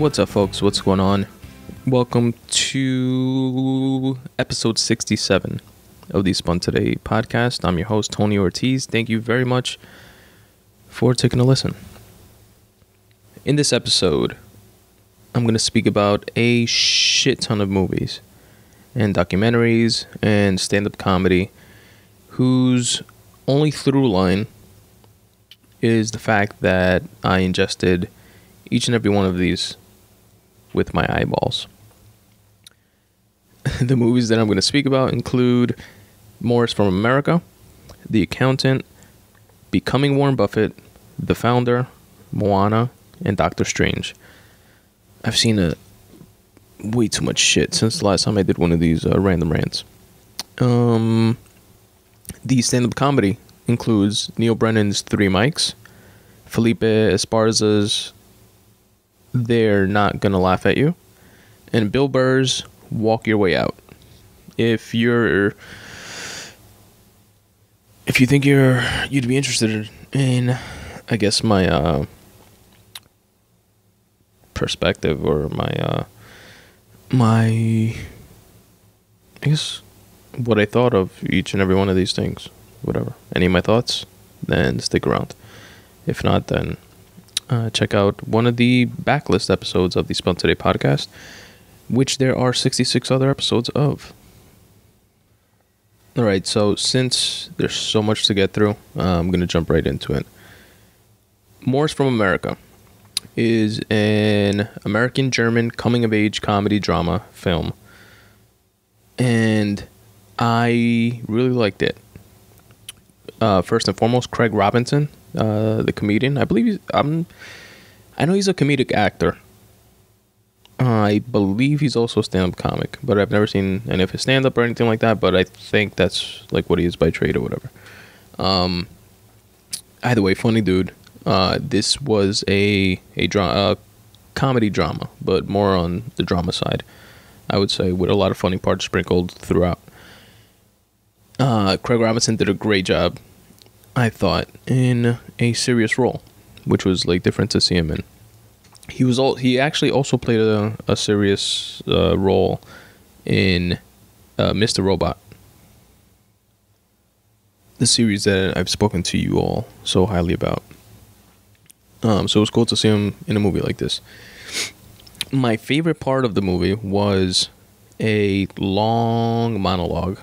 What's up, folks? What's going on? Welcome to episode 67 of the Spun Today podcast. I'm your host, Tony Ortiz. Thank you very much for taking a listen. In this episode, I'm going to speak about a shit ton of movies and documentaries and stand up comedy whose only through line is the fact that I ingested each and every one of these with my eyeballs. the movies that I'm going to speak about include Morris from America, The Accountant, Becoming Warren Buffett, The Founder, Moana, and Doctor Strange. I've seen a way too much shit since the last time I did one of these uh, random rants. Um, the stand-up comedy includes Neal Brennan's Three Mics, Felipe Esparza's They're Not Gonna Laugh at You, and Bill Burr's Walk Your Way Out. If you're if you think you're you'd be interested in I guess my uh perspective or my uh my I guess what I thought of each and every one of these things. Whatever. Any of my thoughts? Then stick around. If not, then uh, check out one of the backlist episodes of the Spun Today podcast, which there are 66 other episodes of. All right, so since there's so much to get through, uh, I'm going to jump right into it. Morris from America is an American German coming of age comedy drama film. And I really liked it. Uh, first and foremost, Craig Robinson, uh, the comedian. I believe he's, I'm, I know he's a comedic actor. I believe he's also a stand-up comic, but I've never seen any of his stand-up or anything like that. But I think that's like what he is by trade or whatever. Um, either way, funny dude. Uh, this was a a dra- comedy drama, but more on the drama side, I would say, with a lot of funny parts sprinkled throughout. Uh, Craig Robinson did a great job, I thought, in a serious role, which was like different to see him in. He was all he actually also played a, a serious uh, role in uh, Mr. Robot, the series that I've spoken to you all so highly about. Um, so it was cool to see him in a movie like this. My favorite part of the movie was a long monologue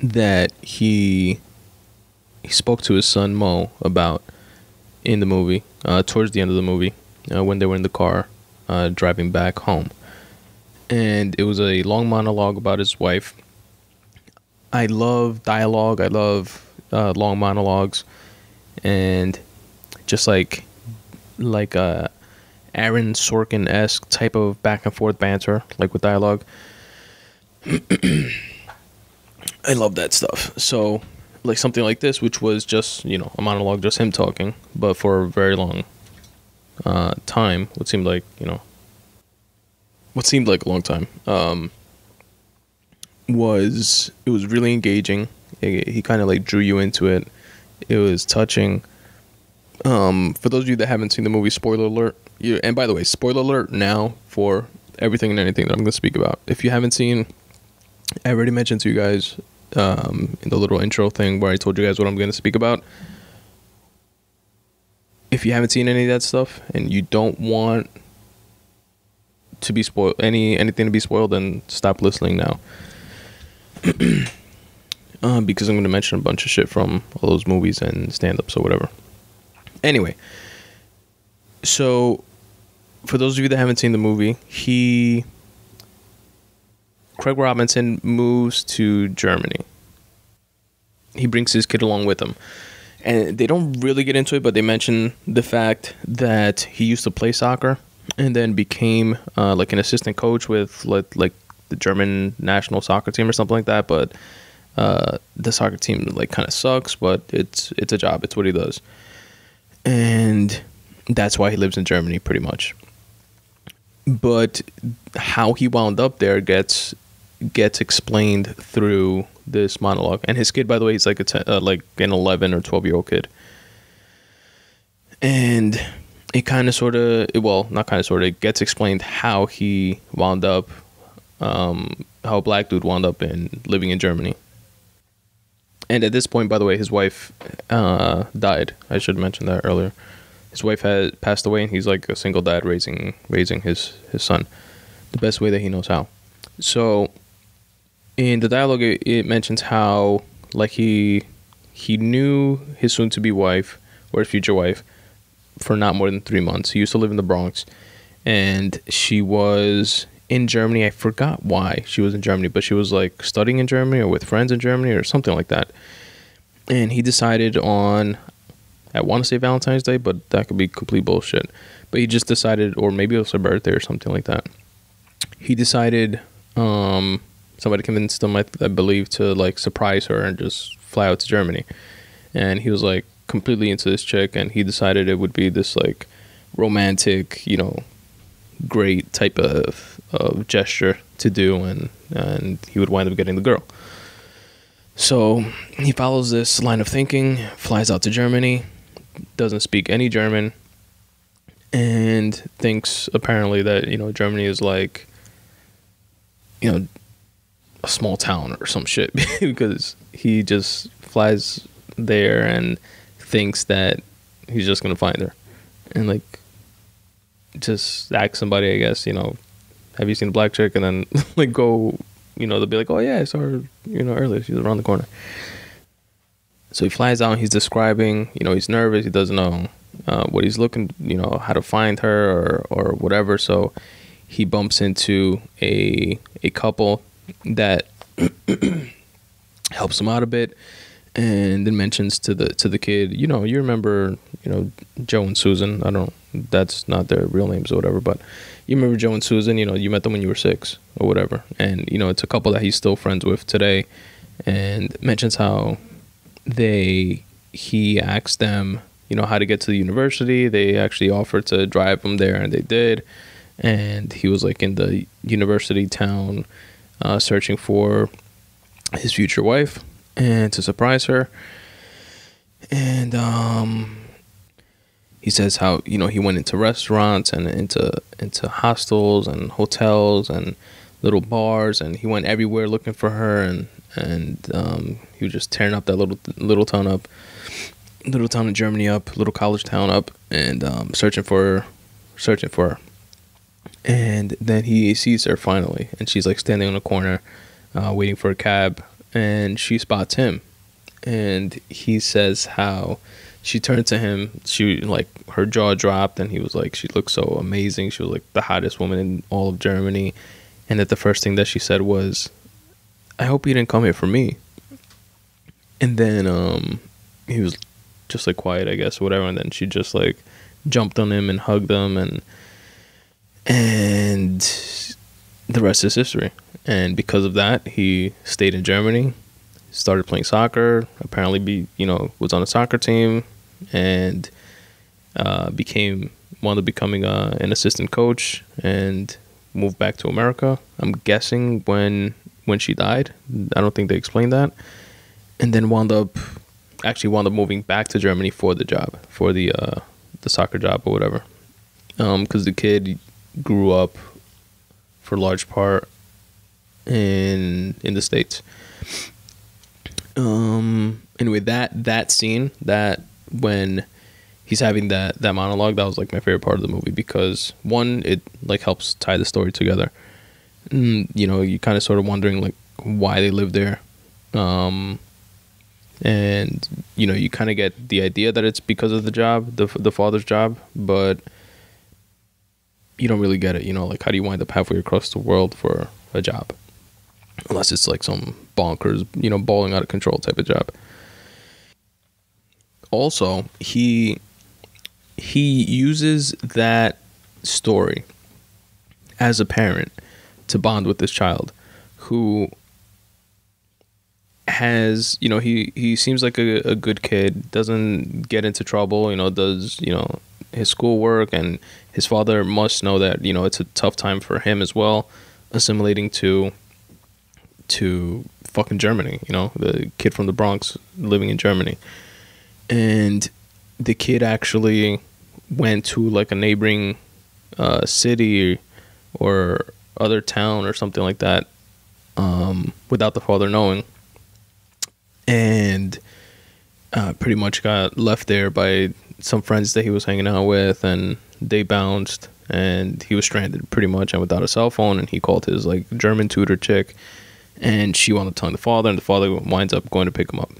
that he he spoke to his son Mo about in the movie uh, towards the end of the movie uh, when they were in the car uh, driving back home, and it was a long monologue about his wife. I love dialogue. I love uh, long monologues, and just like like a Aaron Sorkin esque type of back and forth banter, like with dialogue. I love that stuff. So, like something like this, which was just you know a monologue, just him talking, but for a very long uh, time, what seemed like you know, what seemed like a long time, um, was it was really engaging. It, he kind of like drew you into it. It was touching. Um, for those of you that haven't seen the movie, spoiler alert. You, and by the way, spoiler alert now for everything and anything that I'm going to speak about. If you haven't seen, I already mentioned to you guys um, in the little intro thing where I told you guys what I'm going to speak about. If you haven't seen any of that stuff and you don't want to be spoiled, any anything to be spoiled, then stop listening now. uh, because I'm going to mention a bunch of shit from all those movies and stand-ups or whatever. Anyway, so for those of you that haven't seen the movie, he Craig Robinson moves to Germany. He brings his kid along with him. And they don't really get into it, but they mention the fact that he used to play soccer and then became uh, like an assistant coach with like, like the German national soccer team or something like that. But uh, the soccer team like kind of sucks, but it's it's a job. It's what he does, and that's why he lives in Germany pretty much. But how he wound up there gets gets explained through this monologue. And his kid, by the way, he's like a ten, uh, like an eleven or twelve year old kid. And it kind of sort of well not kind of sort of gets explained how he wound up um, how a black dude wound up in living in Germany. And at this point, by the way, his wife uh, died. I should mention that earlier. His wife had passed away, and he's like a single dad raising raising his his son the best way that he knows how. So, in the dialogue, it, it mentions how like he he knew his soon to be wife or future wife for not more than three months. He used to live in the Bronx, and she was in Germany. I forgot why she was in Germany, but she was like studying in Germany or with friends in Germany or something like that. And he decided on, I want to say Valentine's Day, but that could be complete bullshit. But he just decided, or maybe it was her birthday or something like that. He decided, um, somebody convinced him, I, I believe, to like surprise her and just fly out to Germany. And he was like completely into this chick, and he decided it would be this like romantic, you know, great type of, of gesture to do, and and he would wind up getting the girl. So he follows this line of thinking, flies out to Germany, doesn't speak any German, and thinks apparently that you know Germany is like you know a small town or some shit because he just flies there and thinks that he's just gonna find her and like just ask somebody, I guess, you know, have you seen a black chick? And then like go, you know, they'll be like, oh yeah, I saw her, you know, earlier. She's around the corner. So he flies out. He's describing, you know, he's nervous. He doesn't know uh, what he's looking, you know, how to find her or or whatever. So he bumps into a a couple that helps him out a bit and then mentions to the to the kid, you know, you remember, you know, Joe and Susan. I don't. That's not their real names or whatever, but you remember Joe and Susan. You know, you met them when you were six or whatever, and you know, it's a couple that he's still friends with today, and mentions how they he asked them, you know, how to get to the university. They actually offered to drive him there, and they did. And he was like in the university town, uh, searching for his future wife and to surprise her. And um, he says how you know he went into restaurants and into into hostels and hotels and little bars and he went everywhere looking for her and and um, he was just tearing up that little little town up, little town in Germany up, little college town up, and um, searching for her, searching for her. And then he sees her finally, and she's like standing on a corner, uh, waiting for a cab and she spots him. And he says how she turned to him she like her jaw dropped and he was like she looked so amazing. She was like the hottest woman in all of germany. And that the first thing that she said was i hope you didn't come here for me. And then um he was just like quiet i guess or whatever. And then she just like jumped on him and hugged him and and the rest is history and because of that, he stayed in Germany, started playing soccer. Apparently, be you know was on a soccer team, and uh, became wound up becoming uh, an assistant coach and moved back to America. I'm guessing when when she died. I don't think they explained that. And then wound up actually wound up moving back to Germany for the job, for the uh, the soccer job or whatever. Because um, the kid grew up for large part in in the states. Um. Anyway, that that scene that when he's having that that monologue that was like my favorite part of the movie because one it like helps tie the story together. And, you know, you kind of sort of wondering like why they live there. Um, and you know you kind of get the idea that it's because of the job the the father's job but you don't really get it you know like how do you wind up halfway across the world for a job unless it's like some bonkers, you know, balling out of control type of job. Also, he he uses that story as a parent to bond with this child who has you know he he seems like a, a good kid doesn't get into trouble you know does you know his schoolwork and his father must know that you know it's a tough time for him as well assimilating to to fucking Germany, you know, the kid from the Bronx living in Germany. And the kid actually went to like a neighboring uh, city or other town or something like that um, without the father knowing, and uh, pretty much got left there by some friends that he was hanging out with, and they bounced, and he was stranded pretty much and without a cell phone. And he called his like German tutor chick, and she wound up telling the father, and the father winds up going to pick him up.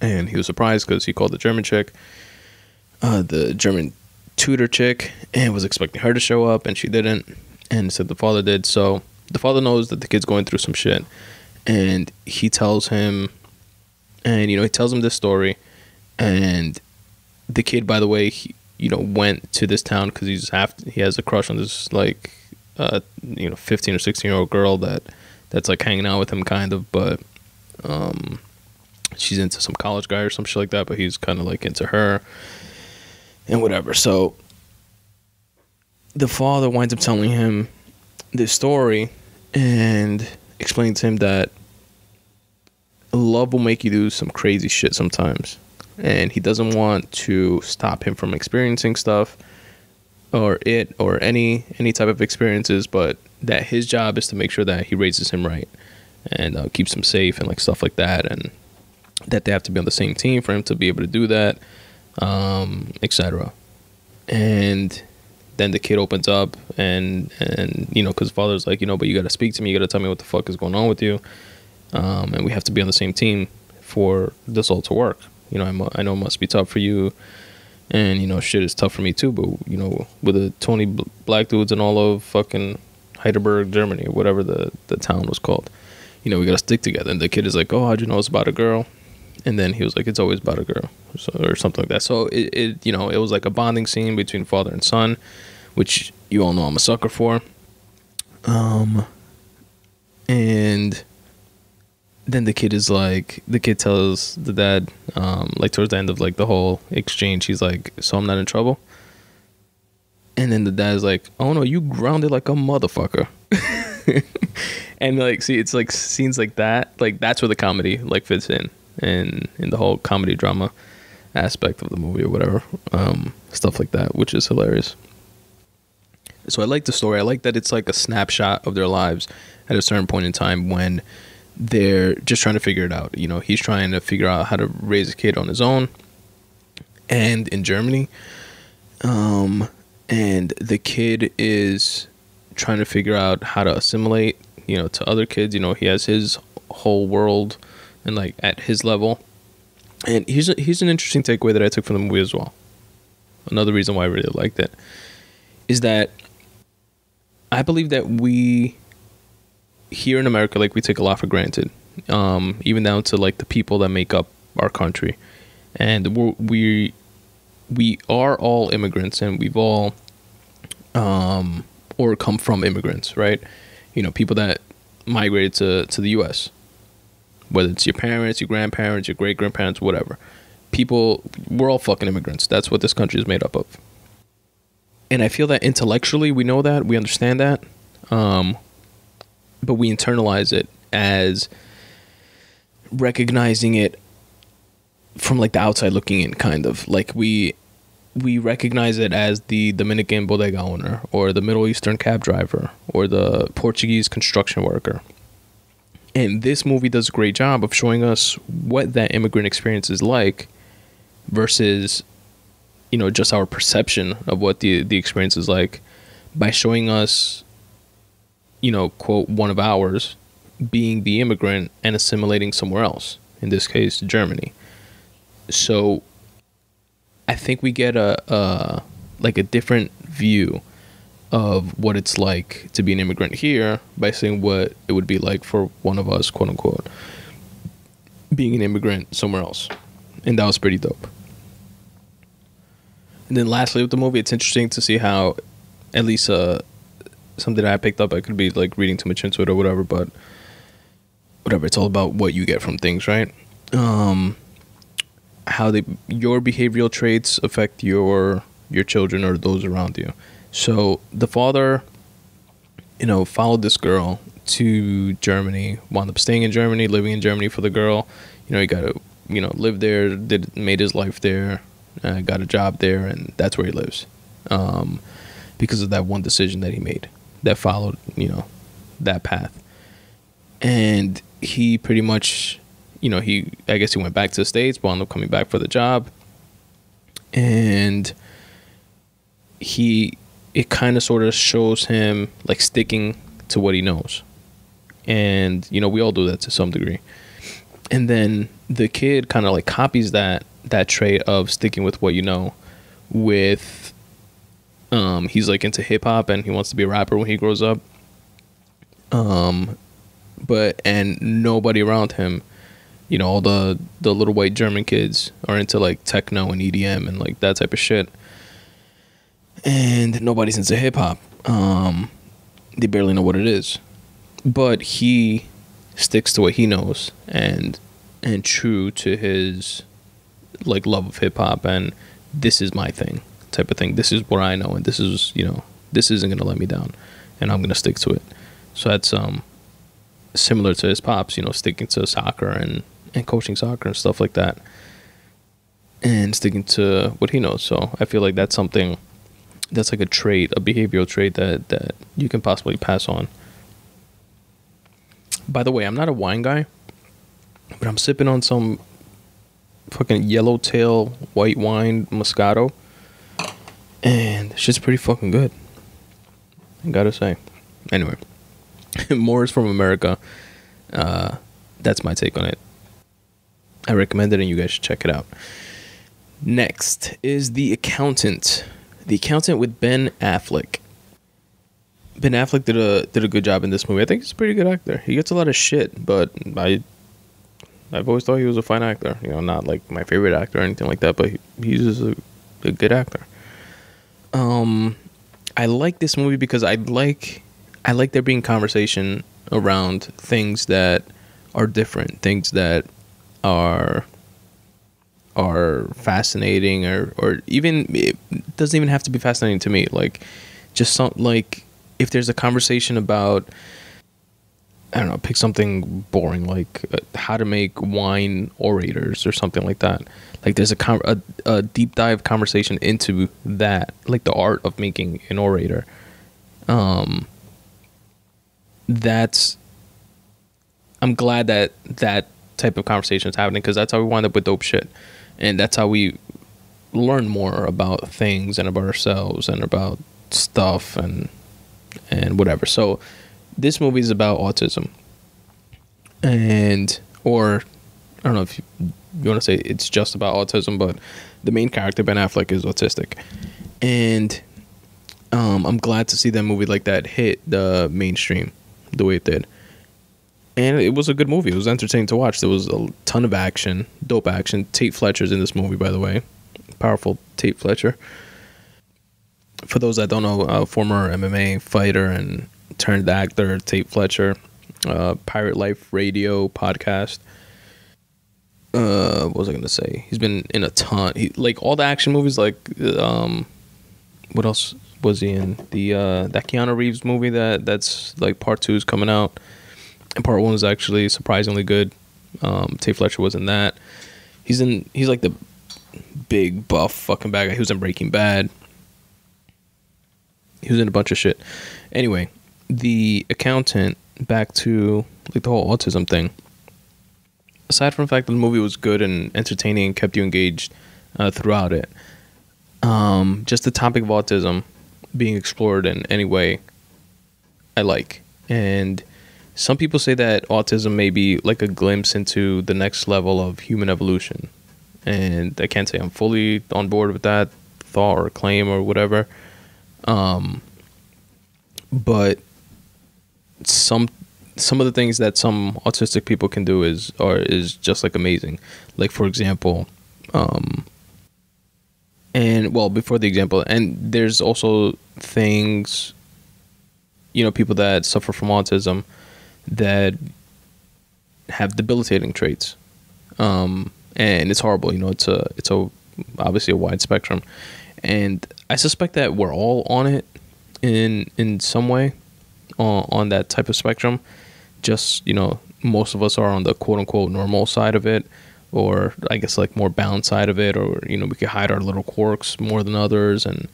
And he was surprised because he called the German chick, uh, the German tutor chick, and was expecting her to show up, and she didn't. And said the father did. So the father knows that the kid's going through some shit, and he tells him, and you know he tells him this story, and the kid, by the way, he, you know went to this town because he's half he has a crush on this like uh you know 15 or 16 year old girl that that's like hanging out with him kind of but um she's into some college guy or some shit like that but he's kind of like into her and whatever. So the father winds up telling him this story and explaining to him that love will make you do some crazy shit sometimes and he doesn't want to stop him from experiencing stuff or it or any any type of experiences but that his job is to make sure that he raises him right and uh, keeps him safe and like stuff like that and that they have to be on the same team for him to be able to do that um, etc and then the kid opens up and and you know because father's like you know but you got to speak to me. You got to tell me what the fuck is going on with you. Um, and we have to be on the same team for this all to work you know I, I know it must be tough for you. And you know shit is tough for me too but you know with the 20 black dudes and all of fucking heidelberg germany or whatever the the town was called you know we gotta stick together. And the kid is like oh how'd you know it's about a girl? And then he was like it's always about a girl so, or something like that. So it, it you know it was like a bonding scene between father and son which you all know i'm a sucker for. Um and then the kid is like the kid tells the dad um like towards the end of like the whole exchange he's like so i'm not in trouble? And then the dad's like oh no you grounded like a motherfucker. And like see it's like scenes like that like that's where the comedy like fits in and in the whole comedy drama aspect of the movie or whatever um stuff like that which is hilarious. So i like the story. I like that it's like a snapshot of their lives at a certain point in time when they're just trying to figure it out. You know, he's trying to figure out how to raise a kid on his own, and in Germany, um, and the kid is trying to figure out how to assimilate. You know, to other kids. You know, he has his whole world, and like at his level, and here's a, here's an interesting takeaway that I took from the movie as well. Another reason why I really liked it is that I believe that we here in America, like we take a lot for granted, um, even down to like the people that make up our country, and we're, we we are all immigrants, and we've all um, or come from immigrants, right? You know, people that migrated to to the U.S. Whether it's your parents, your grandparents, your great grandparents, whatever. People, we're all fucking immigrants. That's what this country is made up of. And I feel that intellectually we know that, we understand that. Um, but we internalize it as recognizing it from like the outside looking in kind of like we we recognize it as the Dominican bodega owner or the Middle Eastern cab driver or the Portuguese construction worker. And this movie does a great job of showing us what that immigrant experience is like versus you know just our perception of what the the experience is like by showing us you know, quote, one of ours being the immigrant and assimilating somewhere else, in this case, Germany. So I think we get a, a like a different view of what it's like to be an immigrant here by seeing what it would be like for one of us, quote unquote, being an immigrant somewhere else. And that was pretty dope. And then lastly with the movie, it's interesting to see how at least uh, something I picked up. I could be like reading too much into it or whatever, but whatever. It's all about what you get from things, right? Um, how they your behavioral traits affect your your children or those around you. So the father, you know, followed this girl to Germany, wound up staying in Germany, living in Germany for the girl. You know, he got to, you know, live there, did made his life there, uh, got a job there, and that's where he lives. Um, because of that one decision that he made that followed, you know, that path. And he pretty much, you know, he I guess he went back to the states, but ended up coming back for the job. And he it kind of sort of shows him like sticking to what he knows. And you know, we all do that to some degree. And then the kid kind of like copies that that trait of sticking with what you know with um he's like into hip hop and he wants to be a rapper when he grows up. Um but and nobody around him you know all the the little white german kids are into like techno and edm and like that type of shit. And nobody's into hip hop um they barely know what it is. But he sticks to what he knows and and true to his like love of hip hop and this is my thing type of thing this is what i know and this is you know this isn't to let me down and i'm to stick to it so that's um similar to his pops, you know, sticking to soccer and, and coaching soccer and stuff like that. And sticking to what he knows. So I feel like that's something that's like a trait, a behavioral trait that, that you can possibly pass on. By the way, I'm not a wine guy, but I'm sipping on some fucking yellowtail white wine Moscato. And shit's pretty fucking good. I gotta say. Anyway. Morris from America. Uh, that's my take on it. I recommend it, and you guys should check it out. Next is The Accountant. The Accountant with Ben Affleck. Ben Affleck did a did a good job in this movie. I think he's a pretty good actor. He gets a lot of shit, but I I've always thought he was a fine actor. You know, not like my favorite actor or anything like that, but he, he's just a, a good actor. Um, I like this movie because I like I like there being conversation around things that are different, things that are are fascinating or or even it doesn't even have to be fascinating to me. Like just some like if there's a conversation about I don't know, pick something boring like uh, how to make wine aerators or something like that. Like there's a, com- a a deep dive conversation into that, like the art of making an aerator. Um, that's I'm glad that that type of conversation is happening because that's how we wind up with dope shit, and that's how we learn more about things and about ourselves and about stuff and and whatever. So this movie is about autism, and or I don't know if you, you want to say it's just about autism, but the main character Ben Affleck is autistic, and um, I'm glad to see that movie like that hit the mainstream the way it did. And it was a good movie. It was entertaining to watch. There was a ton of action, dope action. Tait Fletcher's in this movie, by the way. Powerful Tait Fletcher. For those that don't know, a former MMA fighter and turned actor, Tait Fletcher, uh, Pirate Life Radio podcast. Uh, what was I gonna say? He's been in a ton. He like all the action movies. Like, um, what else? was he in the uh, that Keanu Reeves movie that that's like part two is coming out, and part one is actually surprisingly good. Um, Tait Fletcher was in that. He's in. He's like the big buff fucking bad guy. He was in Breaking Bad. He was in a bunch of shit. Anyway, the accountant. Back to like the whole autism thing. Aside from the fact that the movie was good and entertaining and kept you engaged uh, throughout it, um, just the topic of autism being explored in any way I like. And some people say that autism may be like a glimpse into the next level of human evolution. And I can't say I'm fully on board with that thought or claim or whatever. Um, but some some of the things that some autistic people can do is are is just like amazing. Like for example, um, and well before the example and there's also things you know people that suffer from autism that have debilitating traits. Um, and it's horrible you know it's a it's a obviously a wide spectrum. And i suspect that we're all on it in in some way on, on that type of spectrum just you know most of us are on the quote unquote normal side of it or I guess like more balanced side of it, or you know we could hide our little quirks more than others and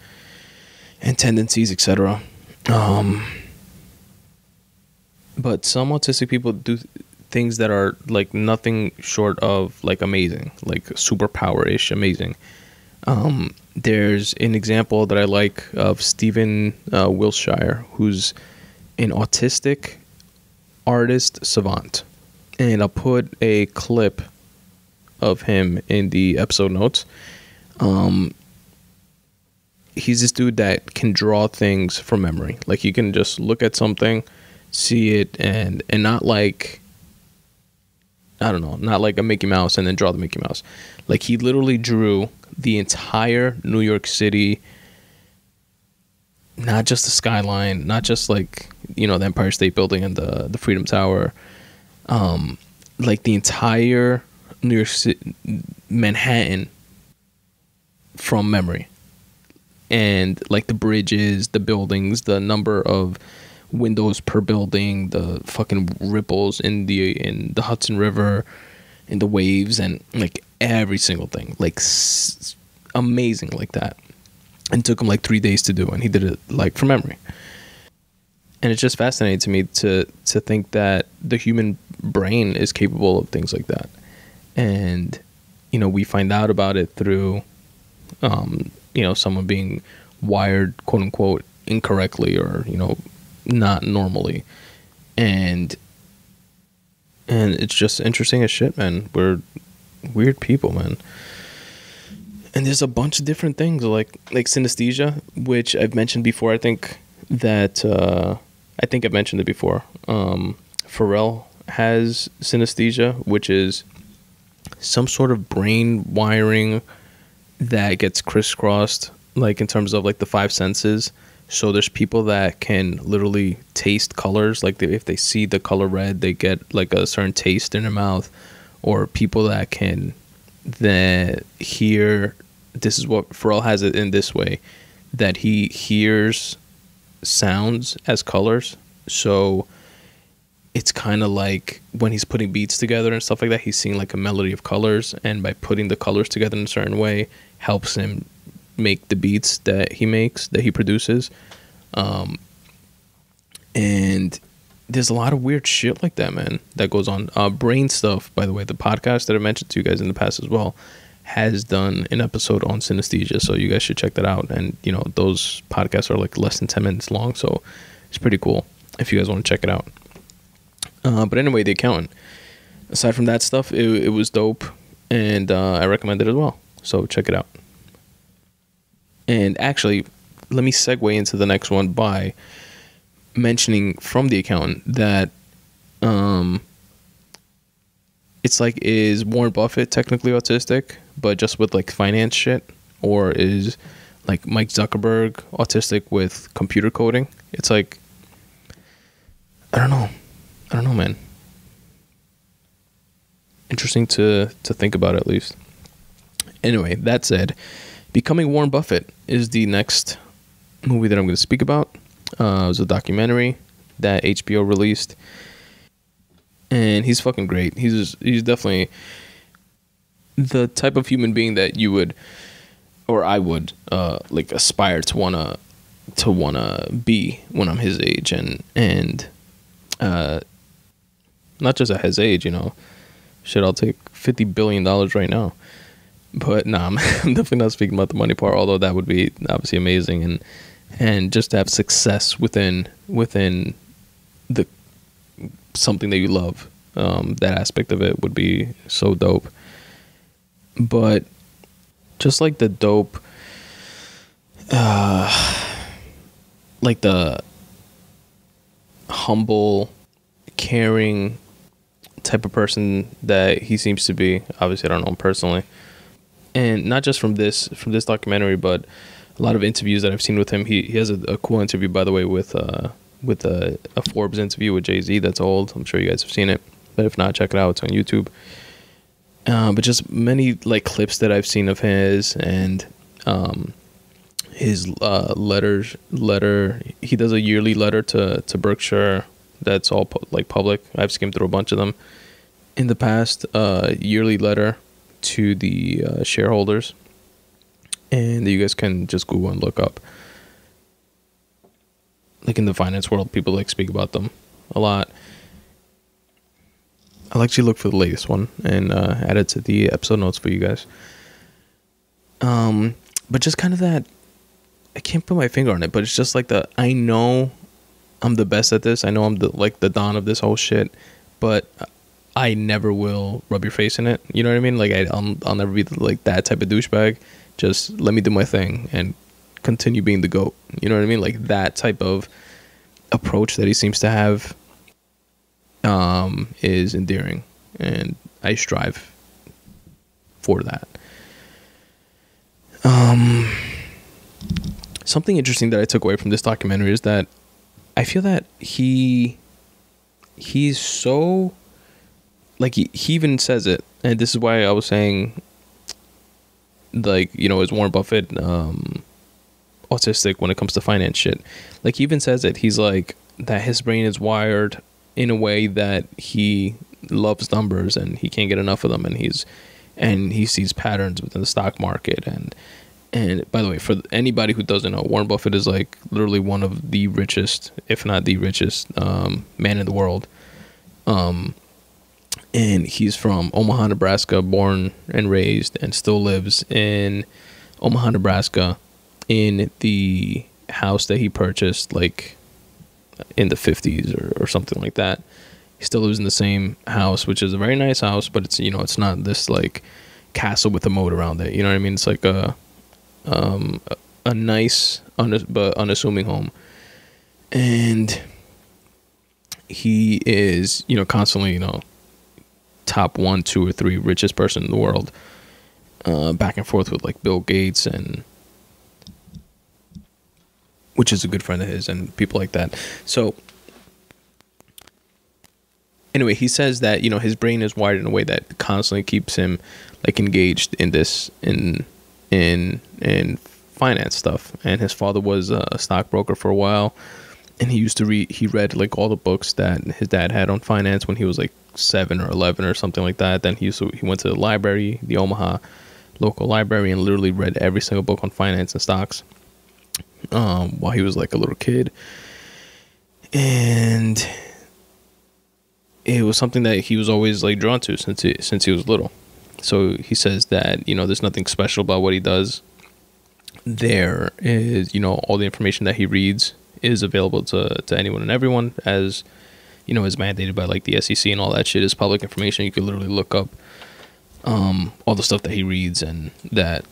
and tendencies, etc. Um, but some autistic people do things that are like nothing short of like amazing, like superpower ish amazing. Um, there's an example that I like of Stephen uh, Wiltshire, who's an autistic artist savant. And I'll put a clip of him in the episode notes. Um, he's this dude that can draw things from memory. Like you can just look at something, see it, and and not like I don't know, not like a Mickey Mouse and then draw the Mickey Mouse. Like he literally drew the entire New York City, not just the skyline, not just like you know the Empire State Building and the the Freedom Tower, um, like the entire New York City, Manhattan from memory, and like the bridges, the buildings, the number of windows per building, the fucking ripples in the in the Hudson River, in the waves, and like every single thing, like s- amazing like that. And took him like three days to do, and he did it like from memory. And it's just fascinating to me to to think that the human brain is capable of things like that, and you know we find out about it through, um, you know, someone being wired quote unquote incorrectly or you know not normally. And and it's just interesting as shit man. We're weird people man and there's a bunch of different things like like synesthesia which i've mentioned before i think that uh i think i've mentioned it before. Um pharrell has synesthesia which is some sort of brain wiring that gets crisscrossed like in terms of like the five senses. So there's people that can literally taste colors like they, if they see the color red they get like a certain taste in their mouth. Or people that can that hear this is what Pharrell has it in this way that he hears sounds as colors. So it's kind of like when he's putting beats together and stuff like that he's seeing like a melody of colors and by putting the colors together in a certain way helps him make the beats that he makes that he produces. Um and there's a lot of weird shit like that man that goes on. Uh brain stuff by the way the podcast that i mentioned to you guys in the past as well has done an episode on synesthesia so you guys should check that out. And you know those podcasts are like less than 10 minutes long so it's pretty cool if you guys want to check it out. Uh, but anyway the accountant aside from that stuff it, it was dope and uh, i recommend it as well so check it out. And actually, let me segue into the next one by mentioning from the accountant that um, it's like is Warren Buffett technically autistic, but just with like finance shit, or is like Mike Zuckerberg autistic with computer coding? It's like I don't know, I don't know, man. Interesting to to think about at least. Anyway, that said, Becoming Warren Buffett is the next movie that I'm going to speak about. Uh, it was a documentary that HBO released, and he's fucking great. He's he's definitely the type of human being that you would, or I would, uh, like aspire to wanna to wanna be when I'm his age, and and uh, not just at his age, you know. Shit, I'll take fifty billion dollars right now but no, nah, I'm, I'm definitely not speaking about the money part. Although that would be obviously amazing, and and just to have success within within the something that you love, um, that aspect of it would be so dope. But just like the dope, uh, like the humble, caring type of person that he seems to be. Obviously, I don't know him personally and not just from this from this documentary, but a lot of interviews that I've seen with him. He he has a, a cool interview, by the way, with uh with a, a Forbes interview with Jay Z. That's old. I'm sure you guys have seen it, but if not, check it out. It's on YouTube. Uh, but just many like clips that I've seen of his and um, his uh, letters letter. He does a yearly letter to to Berkshire. That's all pu- like public. I've skimmed through a bunch of them, in the past uh, yearly letter to the uh, shareholders, and you guys can just Google and look up. Like in the finance world, people like speak about them a lot. I'll actually look for the latest one and uh, add it to the episode notes for you guys. Um, but just kind of that, I can't put my finger on it, but it's just like the I know I'm the best at this. I know I'm the like the don of this whole shit, but I never will rub your face in it. You know what I mean? Like I, I'll, I'll never be like that type of douchebag. Just let me do my thing and continue being the goat. You know what I mean? Like that type of approach that he seems to have um, is endearing, and I strive for that. Um, something interesting that I took away from this documentary is that I feel that he he's so like he, he even says it, and this is why I was saying like you know is Warren Buffett um autistic when it comes to finance shit. Like he even says it. He's like that his brain is wired in a way that he loves numbers and he can't get enough of them and he's and he sees patterns within the stock market and and by the way for anybody who doesn't know warren buffett is like literally one of the richest if not the richest um, man in the world um, and he's from omaha nebraska born and raised and still lives in omaha nebraska in the house that he purchased like in the 50s or, or something like that. He still lives in the same house, which is a very nice house, but it's you know it's not this like castle with a moat around it. You know what I mean? It's like a um, a nice un- but unassuming home, and he is you know constantly you know top one, two, or three richest person in the world, uh, back and forth with like Bill Gates and which is a good friend of his and people like that. So anyway, he says that you know his brain is wired in a way that constantly keeps him like engaged in this in in in finance stuff. And his father was a stockbroker for a while, and he used to read. He read like all the books that his dad had on finance when he was like seven or eleven or something like that. Then he used to, he went to the library, the Omaha local library, and literally read every single book on finance and stocks um, while he was like a little kid, and it was something that he was always like drawn to since he, since he was little. So he says that you know there's nothing special about what he does. There is you know all the information that he reads is available to to anyone and everyone as you know is mandated by like the SEC and all that shit is public information. You could literally look up um, all the stuff that he reads and that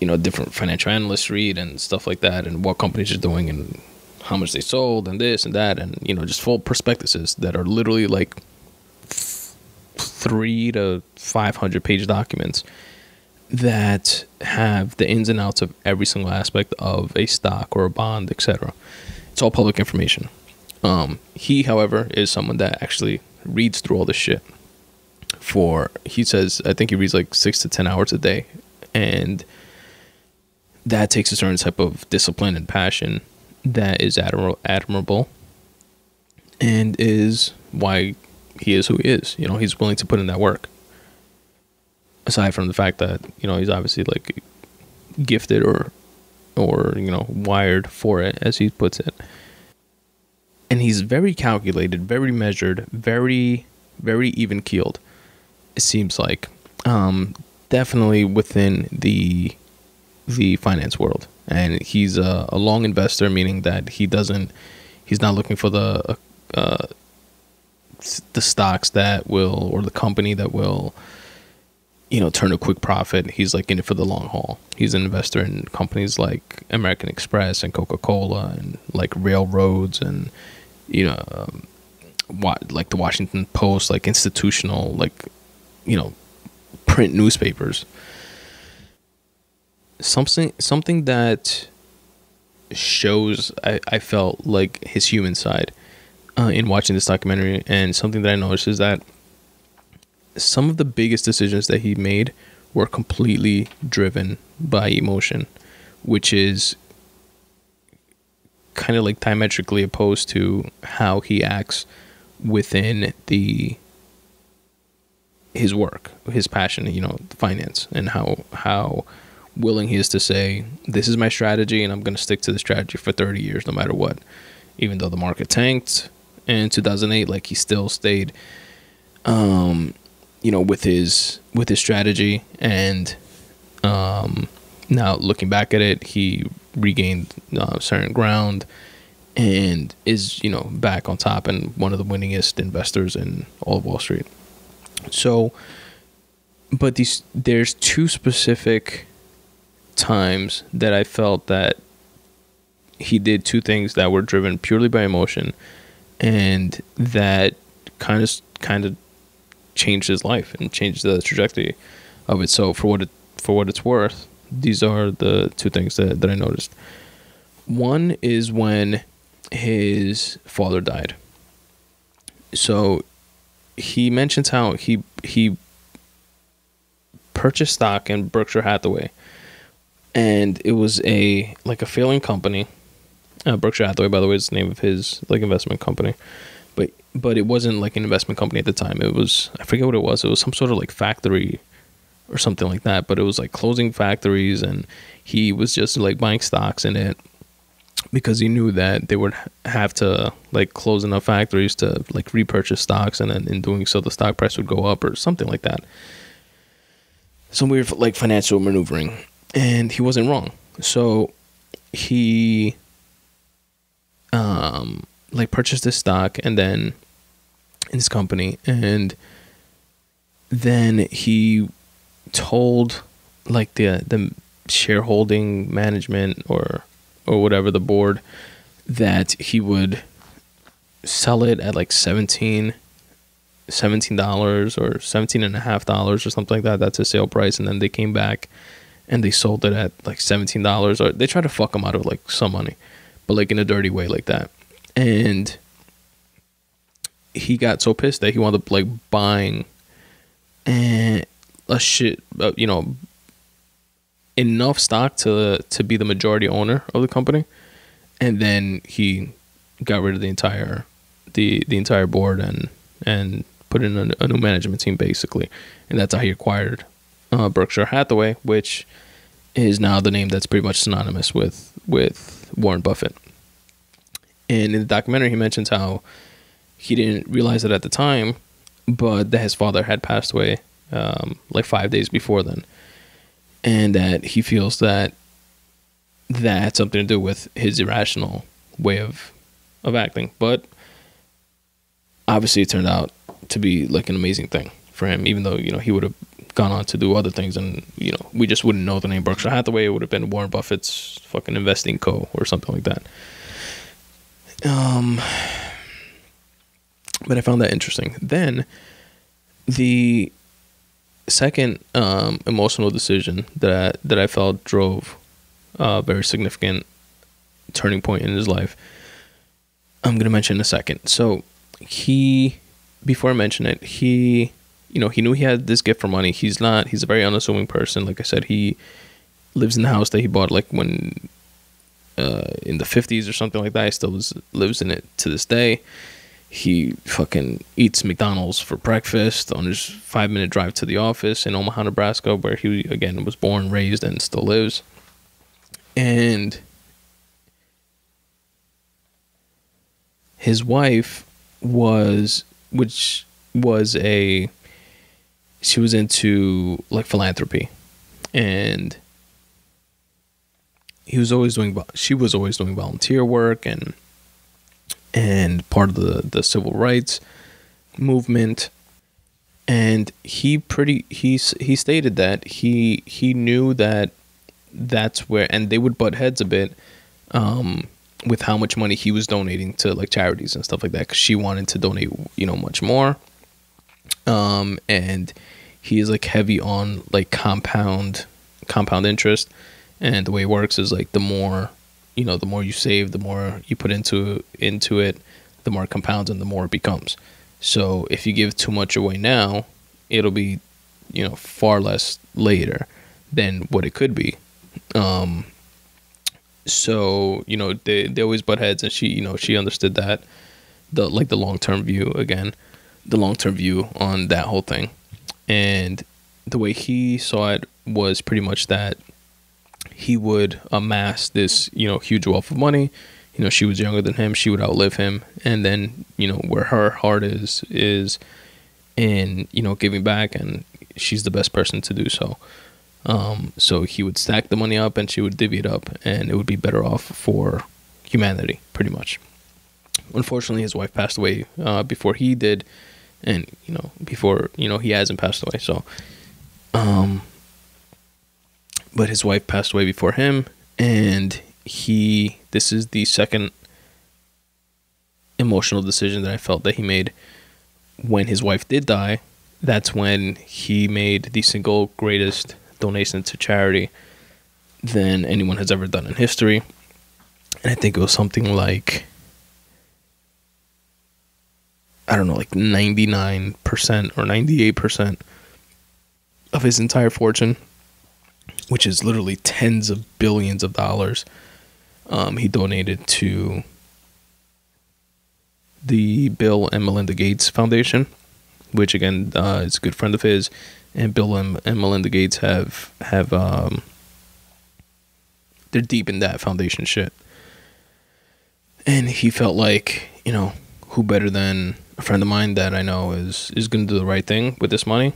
you know different financial analysts read and stuff like that and what companies are doing and how much they sold and this and that and you know just full prospectuses that are literally like three to 500 page documents that have the ins and outs of every single aspect of a stock or a bond etc it's all public information. Um, he however is someone that actually reads through all this shit for he says i think he reads like six to ten hours a day. And that takes a certain type of discipline and passion that is admir- admirable and is why he is who he is. You know, he's willing to put in that work. Aside from the fact that, you know, he's obviously like gifted or or, you know, wired for it as he puts it. And he's very calculated, very measured, very very even keeled. It seems like um definitely within the the finance world, and he's a, a long investor, meaning that he doesn't, he's not looking for the uh, the stocks that will or the company that will, you know, turn a quick profit. He's like in it for the long haul. He's an investor in companies like American Express and Coca Cola and like railroads and you know, um, what like the Washington Post, like institutional, like you know, print newspapers something something that shows I, I felt like his human side uh, in watching this documentary. And something that I noticed is that some of the biggest decisions that he made were completely driven by emotion which is kind of like diametrically opposed to how he acts within the his work, his passion, you know, finance, and how how willing he is to say, "This is my strategy, and I'm going to stick to the strategy for 30 years, no matter what." Even though the market tanked in 2008, like he still stayed, um, you know, with his with his strategy, and um, now looking back at it, he regained uh, certain ground and is you know back on top and one of the winningest investors in all of Wall Street. So, but these there's two specific times that I felt that he did two things that were driven purely by emotion, and that kind of kind of changed his life and changed the trajectory of it. So for what it for what it's worth, these are the two things that, that I noticed. One is when his father died. So he mentions how he he purchased stock in Berkshire Hathaway, and it was a like a failing company. Uh, Berkshire Hathaway, by the way, is the name of his like investment company, but but it wasn't like an investment company at the time. It was I forget what it was. It was some sort of like factory or something like that. But it was like closing factories, and he was just like buying stocks in it because he knew that they would have to like close enough factories to like repurchase stocks, and then in doing so, the stock price would go up or something like that. Some weird like financial maneuvering, and he wasn't wrong. So he um like purchased this stock and then in his company and then he told like the the shareholding management or or whatever the board that he would sell it at like 17 17 dollars or 17 and a half dollars or something like that that's a sale price and then they came back and they sold it at like 17 dollars or they tried to fuck him out of like some money but like in a dirty way like that. And he got so pissed that he wound up like buying and a shit, uh, you know, enough stock to to be the majority owner of the company, and then he got rid of the entire the the entire board and and put in a, a new management team basically, and that's how he acquired uh, Berkshire Hathaway, which is now the name that's pretty much synonymous with with Warren Buffett. And in the documentary, he mentions how he didn't realize it at the time, but that his father had passed away um, like five days before then, and that he feels that that had something to do with his irrational way of of acting. But obviously, it turned out to be like an amazing thing for him, even though you know he would have gone on to do other things, and you know we just wouldn't know the name Berkshire Hathaway. It would have been Warren Buffett's fucking investing co. or something like that. Um, but I found that interesting. Then the second um, emotional decision that I, that I felt drove a very significant turning point in his life. I'm gonna mention in a second. So he, before I mention it, he, you know, he knew he had this gift for money. He's not. He's a very unassuming person. Like I said, he lives in the house that he bought like when uh, in the 50s or something like that. He still lives in it to this day he fucking eats McDonald's for breakfast on his five minute drive to the office in Omaha, Nebraska, where he again was born, raised, and still lives. And his wife was, which was a, she was into like philanthropy, and he was always doing, she was always doing volunteer work and and part of the, the civil rights movement. And he pretty he he stated that he he knew that that's where and they would butt heads a bit um, with how much money he was donating to like charities and stuff like that because she wanted to donate you know much more um, and he is like heavy on like compound compound interest. And the way it works is like the more you know the more you save the more you put into into it the more it compounds and the more it becomes. So if you give too much away now it'll be you know far less later than what it could be. Um so you know they they always butt heads and she you know she understood that the like the long term view again the long term view on that whole thing and the way he saw it was pretty much that he would amass this, you know, huge wealth of money. You know, she was younger than him. She would outlive him, and then you know where her heart is is in you know giving back, and she's the best person to do so. Um, so he would stack the money up, and she would divvy it up, and it would be better off for humanity, pretty much. Unfortunately, his wife passed away uh, before he did, and you know before you know he hasn't passed away. So, um, but his wife passed away before him, and he. This is the second emotional decision that I felt that he made when his wife did die. That's when he made the single greatest donation to charity than anyone has ever done in history. And I think it was something like I don't know, like 99% or 98% of his entire fortune, which is literally tens of billions of dollars, um, he donated to the Bill and Melinda Gates Foundation, which again uh, is a good friend of his, and Bill and, and Melinda Gates have have um, they're deep in that foundation shit, and he felt like you know who better than a friend of mine that I know is is going to do the right thing with this money,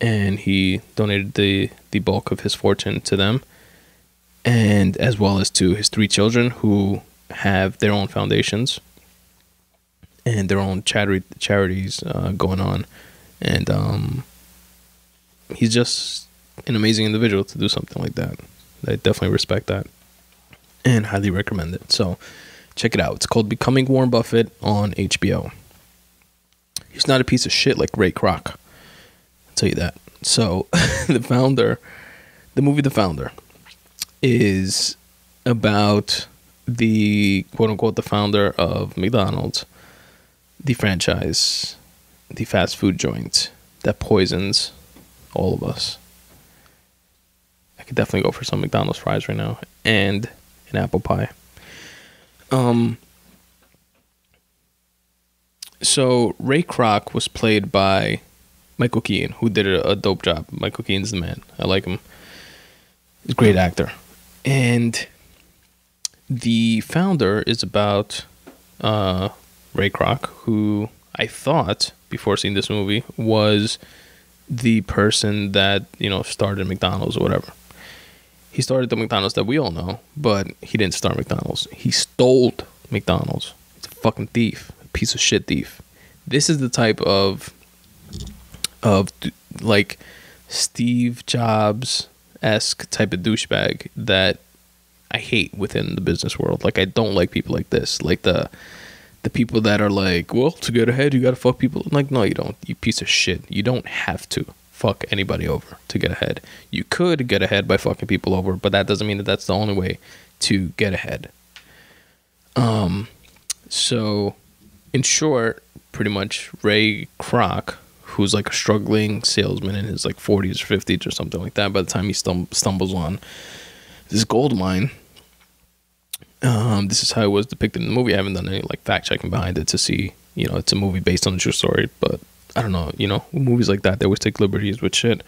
and he donated the the bulk of his fortune to them, and as well as to his three children who have their own foundations and their own charity charities uh, going on, and um, he's just an amazing individual to do something like that. I definitely respect that, and highly recommend it. So check it out. It's called Becoming Warren Buffett on HBO. He's not a piece of shit like Ray Kroc. I'll tell you that. So the founder, the movie The Founder, is about the quote unquote the founder of McDonald's the franchise, the fast food joint that poisons all of us. I could definitely go for some McDonald's fries right now and an apple pie. Um so Ray Kroc was played by Michael Keaton, who did a, dope job. Michael Keaton's the man. I like him. He's a great actor. And the founder is about uh, Ray Kroc, who I thought before seeing this movie was the person that you know started McDonald's or whatever. He started the McDonald's that we all know, but he didn't start McDonald's. He stole McDonald's. He's a fucking thief, piece of shit thief. This is the type of of like Steve Jobs esque type of douchebag that I hate within the business world. Like I don't like people like this. Like the the people that are like, well, to get ahead, you gotta fuck people. I'm like, no, you don't. You piece of shit. You don't have to fuck anybody over to get ahead. You could get ahead by fucking people over, but that doesn't mean that that's the only way to get ahead. Um, so in short, pretty much Ray Kroc, who's like a struggling salesman in his like 40s or 50s or something like that, by the time he stum- stumbles on this gold mine um, this is how it was depicted in the movie. I haven't done any like fact checking behind it to see, you know, it's a movie based on a true story. But I don't know, you know, movies like that they always take liberties with shit.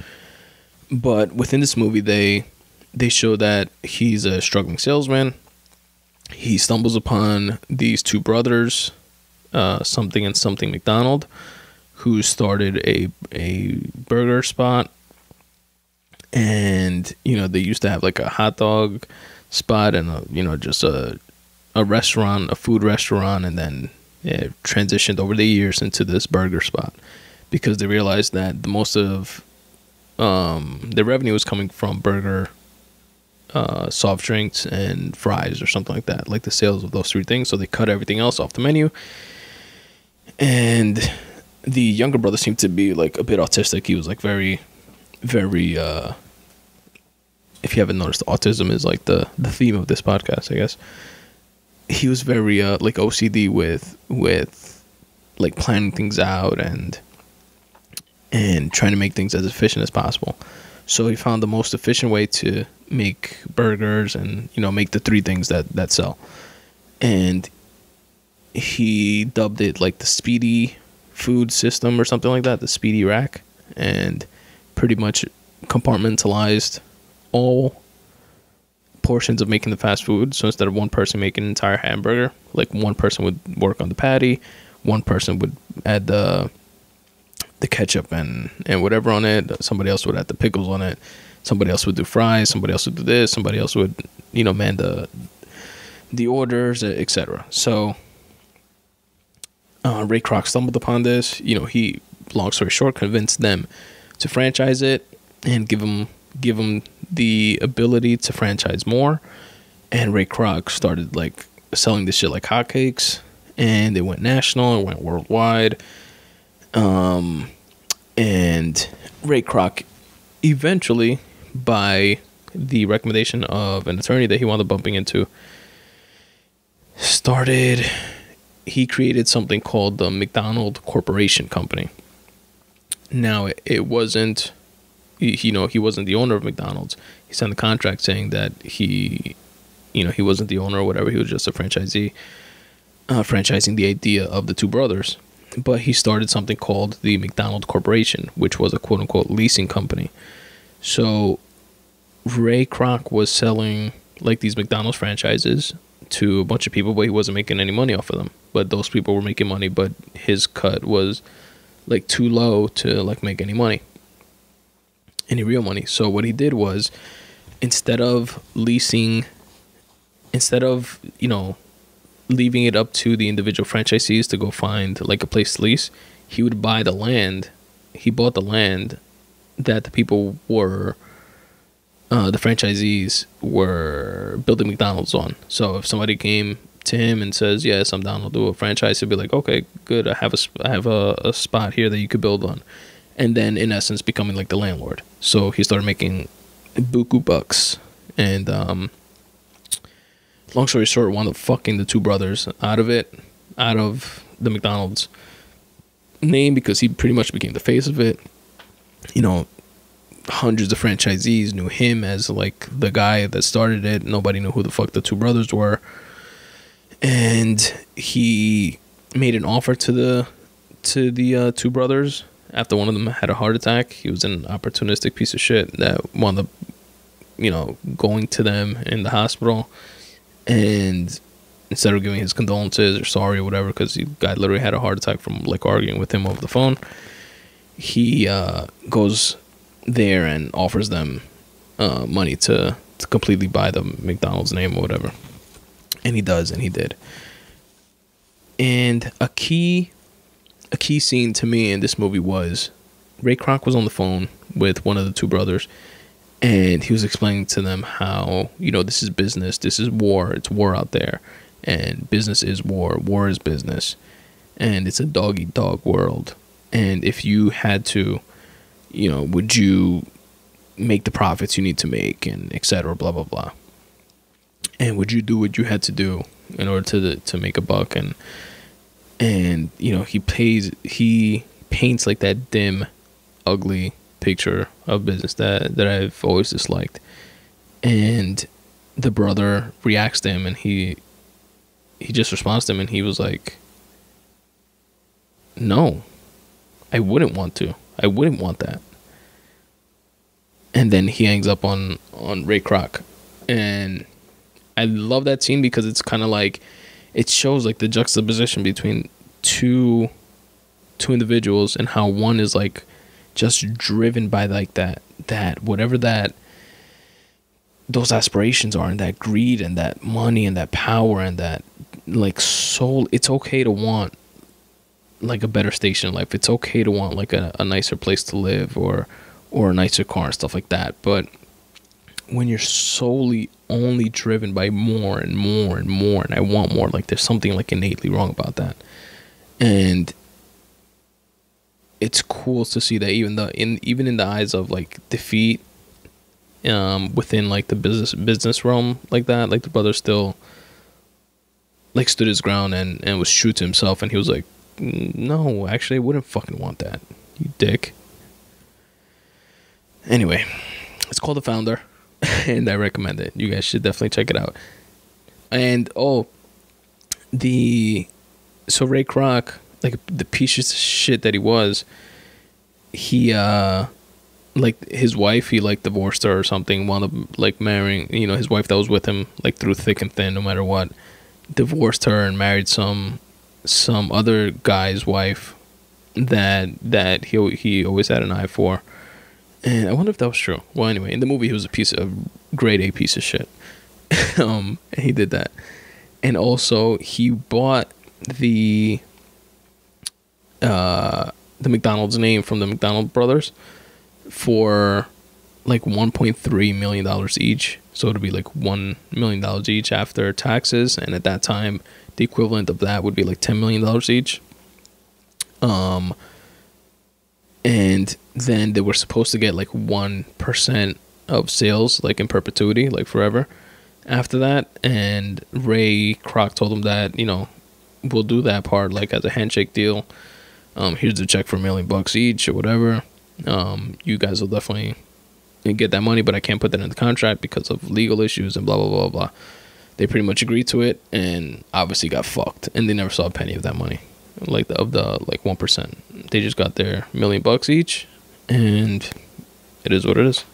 But within this movie, they they show that he's a struggling salesman. He stumbles upon these two brothers, uh, something and something McDonald, who started a a burger spot, and you know they used to have like a hot dog spot and a, you know just a a restaurant, a food restaurant, and then it transitioned over the years into this burger spot because they realized that the most of um, the revenue was coming from burger, uh, soft drinks, and fries or something like that, like the sales of those three things. So they cut everything else off the menu. And the younger brother seemed to be like a bit autistic. He was like very, very uh, if you haven't noticed, autism is like the the theme of this podcast, I guess. He was very uh, like OCD with with like planning things out and and trying to make things as efficient as possible. So he found the most efficient way to make burgers and you know make the three things that that sell. And he dubbed it like the speedy food system or something like that, the speedy rack. And pretty much compartmentalized all portions of making the fast food. So instead of one person making an entire hamburger, like one person would work on the patty, one person would add the the ketchup and and whatever on it. Somebody else would add the pickles on it. Somebody else would do fries. Somebody else would do this. Somebody else would you know man the the orders, etc. So uh, Ray Kroc stumbled upon this. You know, he long story short convinced them to franchise it and give them give them the ability to franchise more. And Ray Kroc started like selling this shit like hotcakes, and it went national, it went worldwide. Um, and Ray Kroc eventually, by the recommendation of an attorney that he wound up bumping into, started. He created something called the McDonald Corporation Company. Now, it, it wasn't you know, he wasn't the owner of McDonald's. He signed the contract saying that he, you know, he wasn't the owner or whatever. He was just a franchisee, uh, franchising the idea of the two brothers. But he started something called the McDonald Corporation, which was a quote unquote leasing company. So Ray Kroc was selling like these McDonald's franchises to a bunch of people, but he wasn't making any money off of them. But those people were making money, but his cut was like too low to like make any money any real money. So what he did was instead of leasing instead of, you know, leaving it up to the individual franchisees to go find like a place to lease, he would buy the land. He bought the land that the people were uh, the franchisees were building McDonald's on. So if somebody came to him and says, "Yes, I'm down do a franchise," he'd be like, "Okay, good. I have a I have a, a spot here that you could build on." and then in essence becoming like the landlord. So he started making buku bucks, and um, long story short, wound up fucking the two brothers out of it, out of the McDonald's name because he pretty much became the face of it. You know, hundreds of franchisees knew him as like the guy that started it. Nobody knew who the fuck the two brothers were. And he made an offer to the to the uh, two brothers after one of them had a heart attack. He was an opportunistic piece of shit that wound up, you know, going to them in the hospital, and instead of giving his condolences or sorry or whatever, because the guy literally had a heart attack from like arguing with him over the phone, he uh, goes there and offers them uh, money to to completely buy the McDonald's name or whatever, and he does, and he did. And a key a key scene to me in this movie was Ray Kroc was on the phone with one of the two brothers and he was explaining to them how, you know, this is business, this is war, it's war out there, and business is war, war is business, and it's a dog eat dog world. And if you had to, you know, would you make the profits you need to make and etc. blah blah blah. And would you do what you had to do in order to to make a buck and and you know he pays he paints like that dim ugly picture of business that that I've always disliked and the brother reacts to him and he he just responds to him and he was like no I wouldn't want to I wouldn't want that and then he hangs up on on Ray Kroc. And I love that scene because it's kind of like it shows like the juxtaposition between two two individuals and how one is like just driven by like that that whatever that those aspirations are and that greed and that money and that power and that like soul it's okay to want like a better station in life. It's okay to want like a, a nicer place to live or or a nicer car and stuff like that. But when you're solely only driven by more and more and more and I want more like there's something like innately wrong about that. And it's cool to see that even the in even in the eyes of like defeat um within like the business business realm like that like the brother still like stood his ground and and was true to himself and he was like no actually I wouldn't fucking want that you dick anyway it's called the founder and I recommend it. You guys should definitely check it out. And oh, the so Ray Kroc, like the piece of shit that he was, he uh like his wife he like divorced her or something wound up like marrying you know his wife that was with him like through thick and thin no matter what divorced her and married some some other guy's wife that that he he always had an eye for and i wonder if that was true. Well anyway in the movie he was a piece of grade a piece of shit. Um and he did that. And also he bought the uh the mcdonald's name from the mcdonald brothers for like 1.3 million dollars each. So it'd be like 1 million dollars each after taxes. And at that time the equivalent of that would be like 10 million dollars each. Um and then they were supposed to get like 1% of sales like in perpetuity like forever after that. And ray kroc told him that you know we'll do that part like as a handshake deal. Um here's the check for a million bucks each or whatever. Um, you guys will definitely get that money, but I can't put that in the contract because of legal issues and blah blah blah blah. They pretty much agreed to it and obviously got fucked, and they never saw a penny of that money, like the, of the like one percent. They just got their million bucks each, and it is what it is.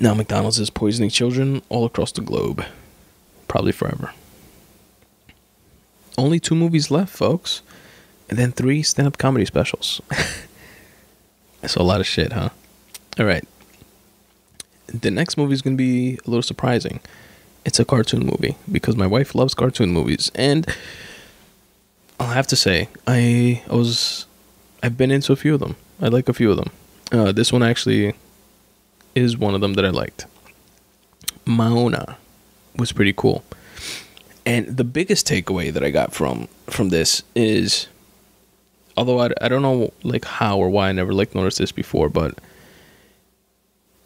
Now McDonald's is poisoning children all across the globe, probably forever. Only two movies left, folks, and then three stand-up comedy specials. That's a lot of shit, huh? All right. The next movie is going to be a little surprising. It's a cartoon movie because my wife loves cartoon movies, and I'll have to say I, I was I've been into a few of them. I like a few of them. Uh, this one actually is one of them that I liked. Moana was pretty cool, and the biggest takeaway that I got from from this is although I, I don't know like how or why I never like noticed this before, but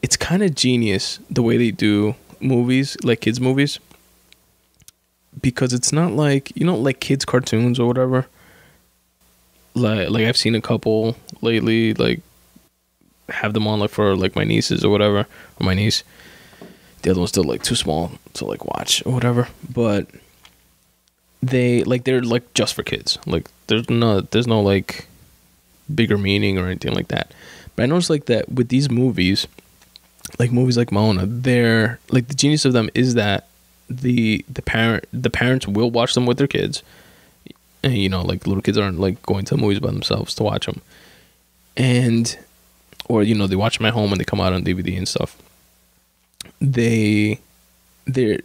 it's kind of genius the way they do movies, like kids movies, because it's not like you know like kids cartoons or whatever. Like like I've seen a couple lately, like have them on like for like my nieces or whatever, or my niece. The other one's still like too small to like watch or whatever, but they like they're like just for kids. Like there's no there's no like bigger meaning or anything like that. But I noticed like that with these movies, like movies like Moana, they're like the genius of them is that the the parent the parents will watch them with their kids. And you know, like little kids aren't like going to movies by themselves to watch them. And or you know, they watch them at home and they come out on DVD and stuff. They they're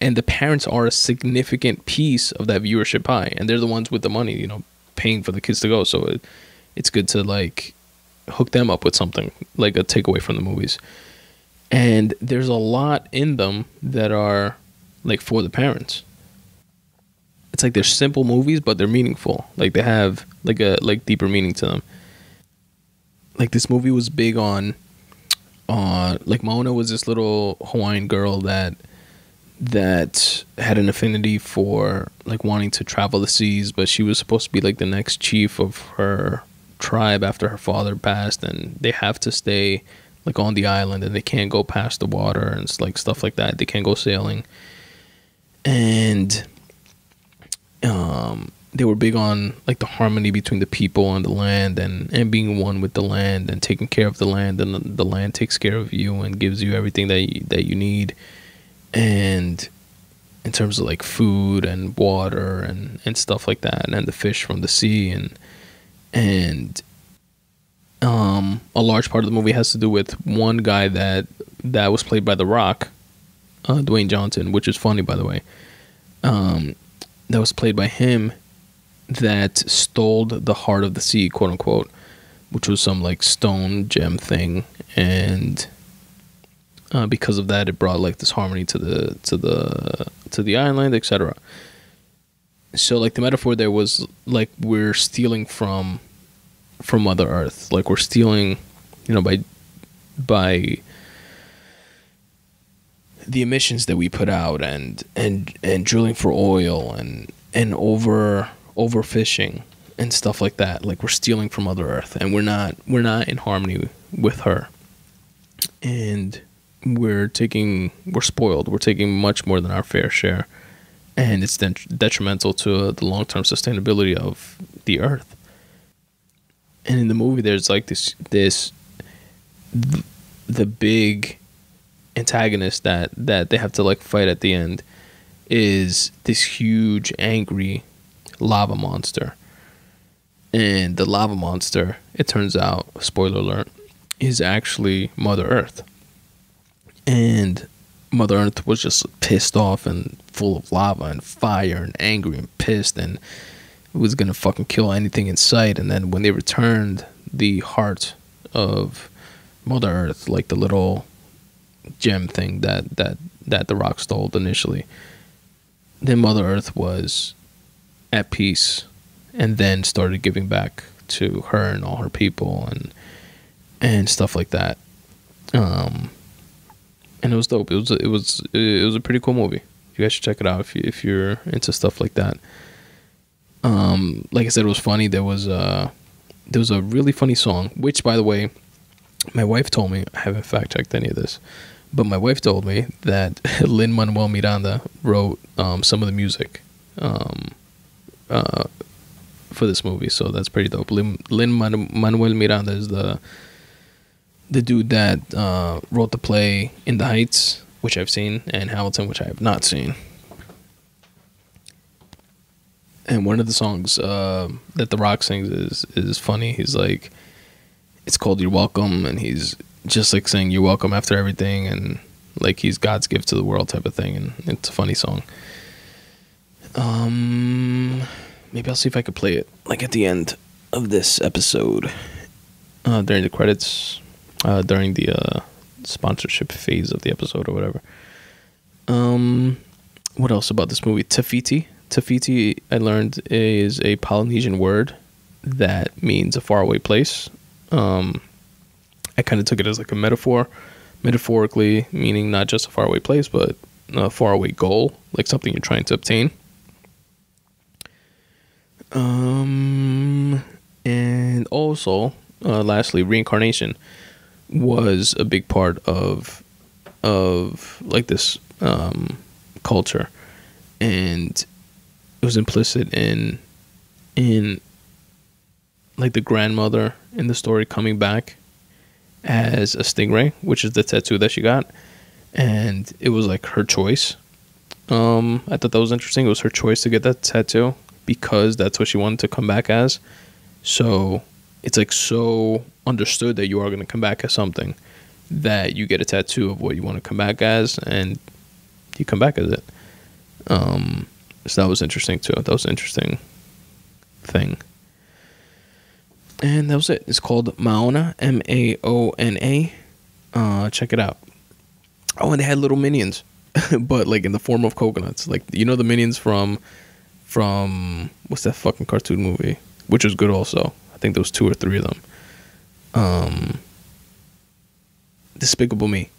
and the parents are a significant piece of that viewership pie and they're the ones with the money you know paying for the kids to go so it, it's good to like hook them up with something like a takeaway from the movies and there's a lot in them that are like for the parents. It's like they're simple movies but they're meaningful. Like they have like a like deeper meaning to them. Like this movie was big on uh like Moana was this little Hawaiian girl that that had an affinity for like wanting to travel the seas, but she was supposed to be like the next chief of her tribe after her father passed, and they have to stay like on the island and they can't go past the water and like stuff like that. They can't go sailing, and um, they were big on like the harmony between the people and the land and and being one with the land and taking care of the land. And the, land takes care of you and gives you everything that you, that you need. And in terms of like food and water and and stuff like that and the fish from the sea and and um a large part of the movie has to do with one guy that that was played by The Rock, uh, Dwayne Johnson, which is funny by the way. Um, that was played by him that stole the heart of the sea, quote unquote, which was some like stone gem thing, and uh, because of that, it brought like this harmony to the to the to the island, etc. So like the metaphor there was like we're stealing from from Mother Earth, like we're stealing, you know, by by the emissions that we put out and and and drilling for oil and and over overfishing and stuff like that like we're stealing from mother earth and we're not we're not in harmony with her and we're taking we're spoiled. We're taking much more than our fair share, and it's detrimental to the long term sustainability of the earth. And in the movie, there's like this this the big antagonist that that they have to like fight at the end is this huge angry lava monster. And the lava monster, it turns out, spoiler alert, is actually Mother Earth. And Mother Earth was just pissed off and full of lava and fire and angry and pissed and was gonna fucking kill anything in sight. And then when they returned the heart of Mother Earth, like the little gem thing that that that the rock stole initially, then Mother Earth was at peace and then started giving back to her and all her people and and stuff like that. Um and it was dope. It was it was it was a pretty cool movie. You guys should check it out if you if you're into stuff like that. Um like I said it was funny. There was a there was a really funny song, which by the way, my wife told me, I haven't fact checked any of this, but my wife told me that Lin Manuel Miranda wrote um, some of the music um, uh, for this movie, so that's pretty dope. Lin, Manuel Miranda is the the dude that uh, wrote the play In the Heights, which I've seen, and Hamilton, which I have not seen. And one of the songs uh, that The Rock sings is is funny. He's like, it's called "You're Welcome," and he's just like saying "You're welcome" after everything, and like he's God's gift to the world type of thing. And it's a funny song. Um, maybe I'll see if I could play it like at the end of this episode, uh, during the credits, uh, during the uh, sponsorship phase of the episode or whatever. Um, what else about this movie? Te Fiti. Te Fiti, I learned, is a Polynesian word that means a faraway place. Um, I kind of took it as like a metaphor, metaphorically meaning not just a faraway place, but a faraway goal, like something you're trying to obtain. Um, and also, uh, lastly, reincarnation was a big part of of like this um, culture, and it was implicit in in like the grandmother in the story coming back as a stingray, which is the tattoo that she got, and it was like her choice. Um, I thought that was interesting. It was her choice to get that tattoo because that's what she wanted to come back as. So it's like so understood that you are going to come back as something that you get a tattoo of what you want to come back as, and you come back as it. Um, so that was interesting too. That was an interesting thing. And that was it. It's called Maona, M A O N A. Uh, check it out. Oh, and they had little minions, but like in the form of coconuts. Like you know the minions from from what's that fucking cartoon movie, which was good also. I think there was two or three of them. Um, Despicable Me.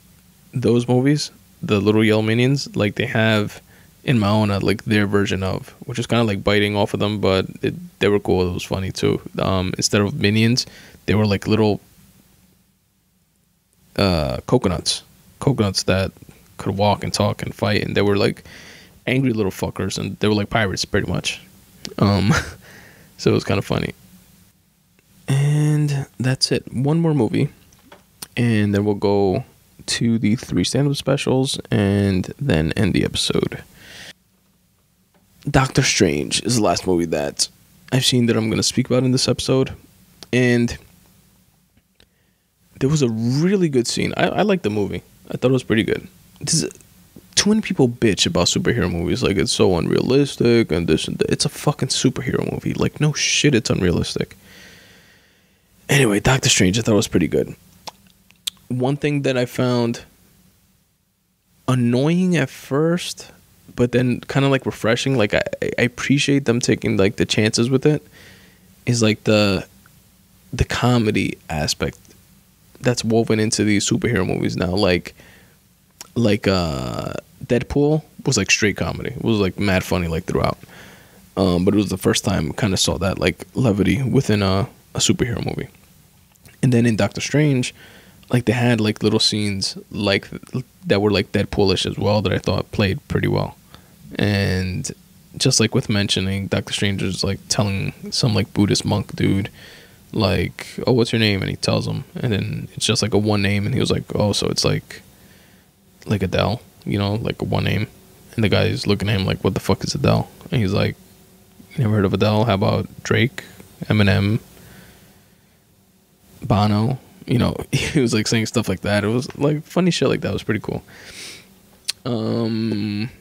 Those movies, the little yellow minions, like they have in Maona, like their version of, which is kind of like biting off of them, but it, they were cool. It was funny too. Um, instead of minions, they were like little uh, coconuts, coconuts that could walk and talk and fight, and they were like angry little fuckers, and they were like pirates pretty much. Um, so it was kind of funny. And that's it. One more movie, and then we'll go to the three stand-up specials, and then end the episode. Doctor Strange is the last movie that I've seen that I'm going to speak about in this episode. And there was a really good scene. I, I like the movie. I thought it was pretty good. This is, too many people bitch about superhero movies. Like, it's so unrealistic and this and that. It's a fucking superhero movie. Like, no shit, it's unrealistic. Anyway, Doctor Strange, I thought it was pretty good. One thing that I found annoying at first but then kind of like refreshing. Like I, I appreciate them taking like the chances with it. Is like the the comedy aspect that's woven into these superhero movies now. Like like uh Deadpool was like straight comedy. It was like mad funny like throughout. Um, but it was the first time kind of saw that like levity within a, a superhero movie. And then in Doctor Strange, like they had like little scenes like that were like Deadpoolish as well that I thought played pretty well and just like with mentioning Doctor Strange is like telling some like Buddhist monk dude like, "Oh, what's your name?" and he tells him, and then it's just like a one name, and he was like, "Oh, so it's like like Adele, you know, like a one name." And the guy's looking at him like, "What the fuck is Adele?" And he's like, "You never heard of Adele? How about Drake, Eminem, Bono?" You know, he was like saying stuff like that. It was like funny shit like that. It was pretty cool. Um,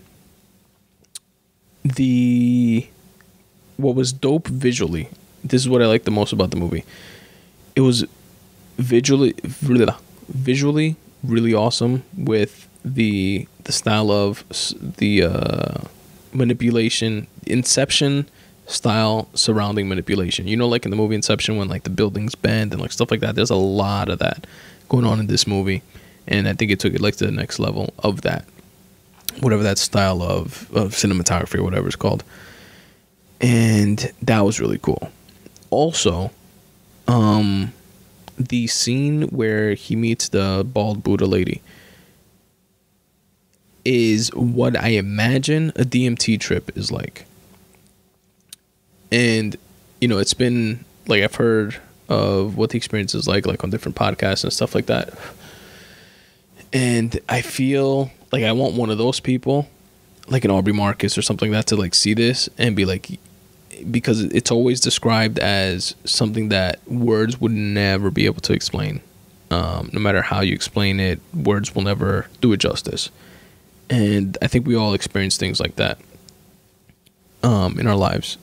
the what was dope visually. This is what I like the most about the movie. It was visually visually really awesome with the the style of the uh, manipulation inception style surrounding manipulation you know like in the movie inception when like the buildings bend and like stuff like that there's a lot of that going on in this movie and i think it took it like to the next level of that whatever that style of, of cinematography or whatever it's called. And that was really cool. Also um the scene where he meets the bald buddha lady is what i imagine a dmt trip is like. And you know it's been like i've heard of what the experience is like like on different podcasts and stuff like that. And i feel like I want one of those people, like an Aubrey Marcus or something like that, to like see this and be like, because it's always described as something that words would never be able to explain. Um, no matter how you explain it, words will never do it justice. And I think we all experience things like that um, in our lives.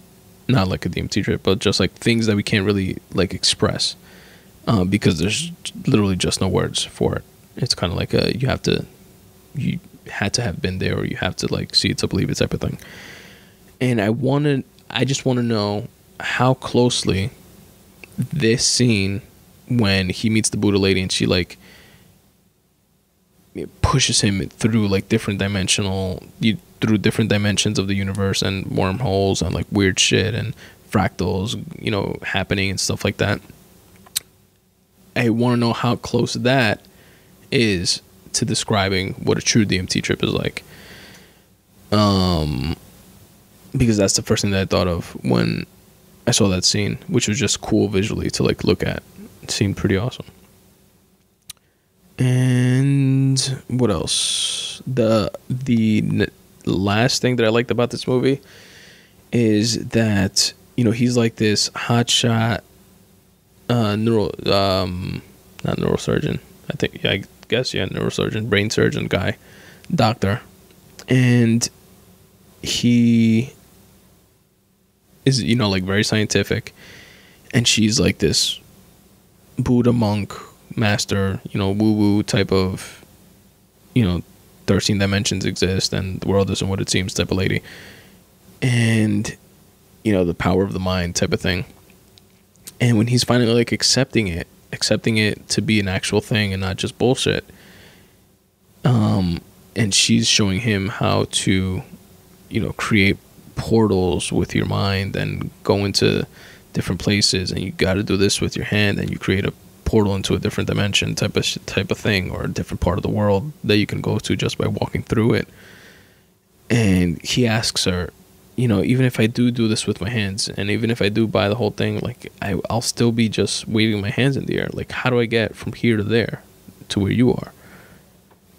Not like a DMT trip, but just like things that we can't really like express uh, because there's literally just no words for it. It's kind of like a you have to you had to have been there or you have to like see it to believe it type of thing. And I wanted I just want to know how closely this scene when he meets the Buddha lady and she like pushes him through like different dimensional you through different dimensions of the universe and wormholes and like weird shit and fractals, you know, happening and stuff like that. I want to know how close that is to describing what a true DMT trip is like. Um, because that's the first thing that I thought of when I saw that scene, which was just cool visually to like look at. It seemed pretty awesome. And what else? The the last thing that I liked about this movie is that you know he's like this hotshot uh neuro um not neurosurgeon. I think yeah, I guess yeah, neurosurgeon, brain surgeon guy, doctor, and he is you know like very scientific, and she's like this Buddha monk master, you know, woo woo type of, you know, thirteen dimensions exist and the world isn't what it seems type of lady, and you know the power of the mind type of thing. And when he's finally like accepting it accepting it to be an actual thing and not just bullshit. Um, and she's showing him how to, you know, create portals with your mind and go into different places. And you got to do this with your hand, and you create a portal into a different dimension type of type of thing, or a different part of the world that you can go to just by walking through it. And he asks her, you know, even if I do do this with my hands, and even if I do buy the whole thing, like I, I'll still be just waving my hands in the air. Like, how do I get from here to there, to where you are?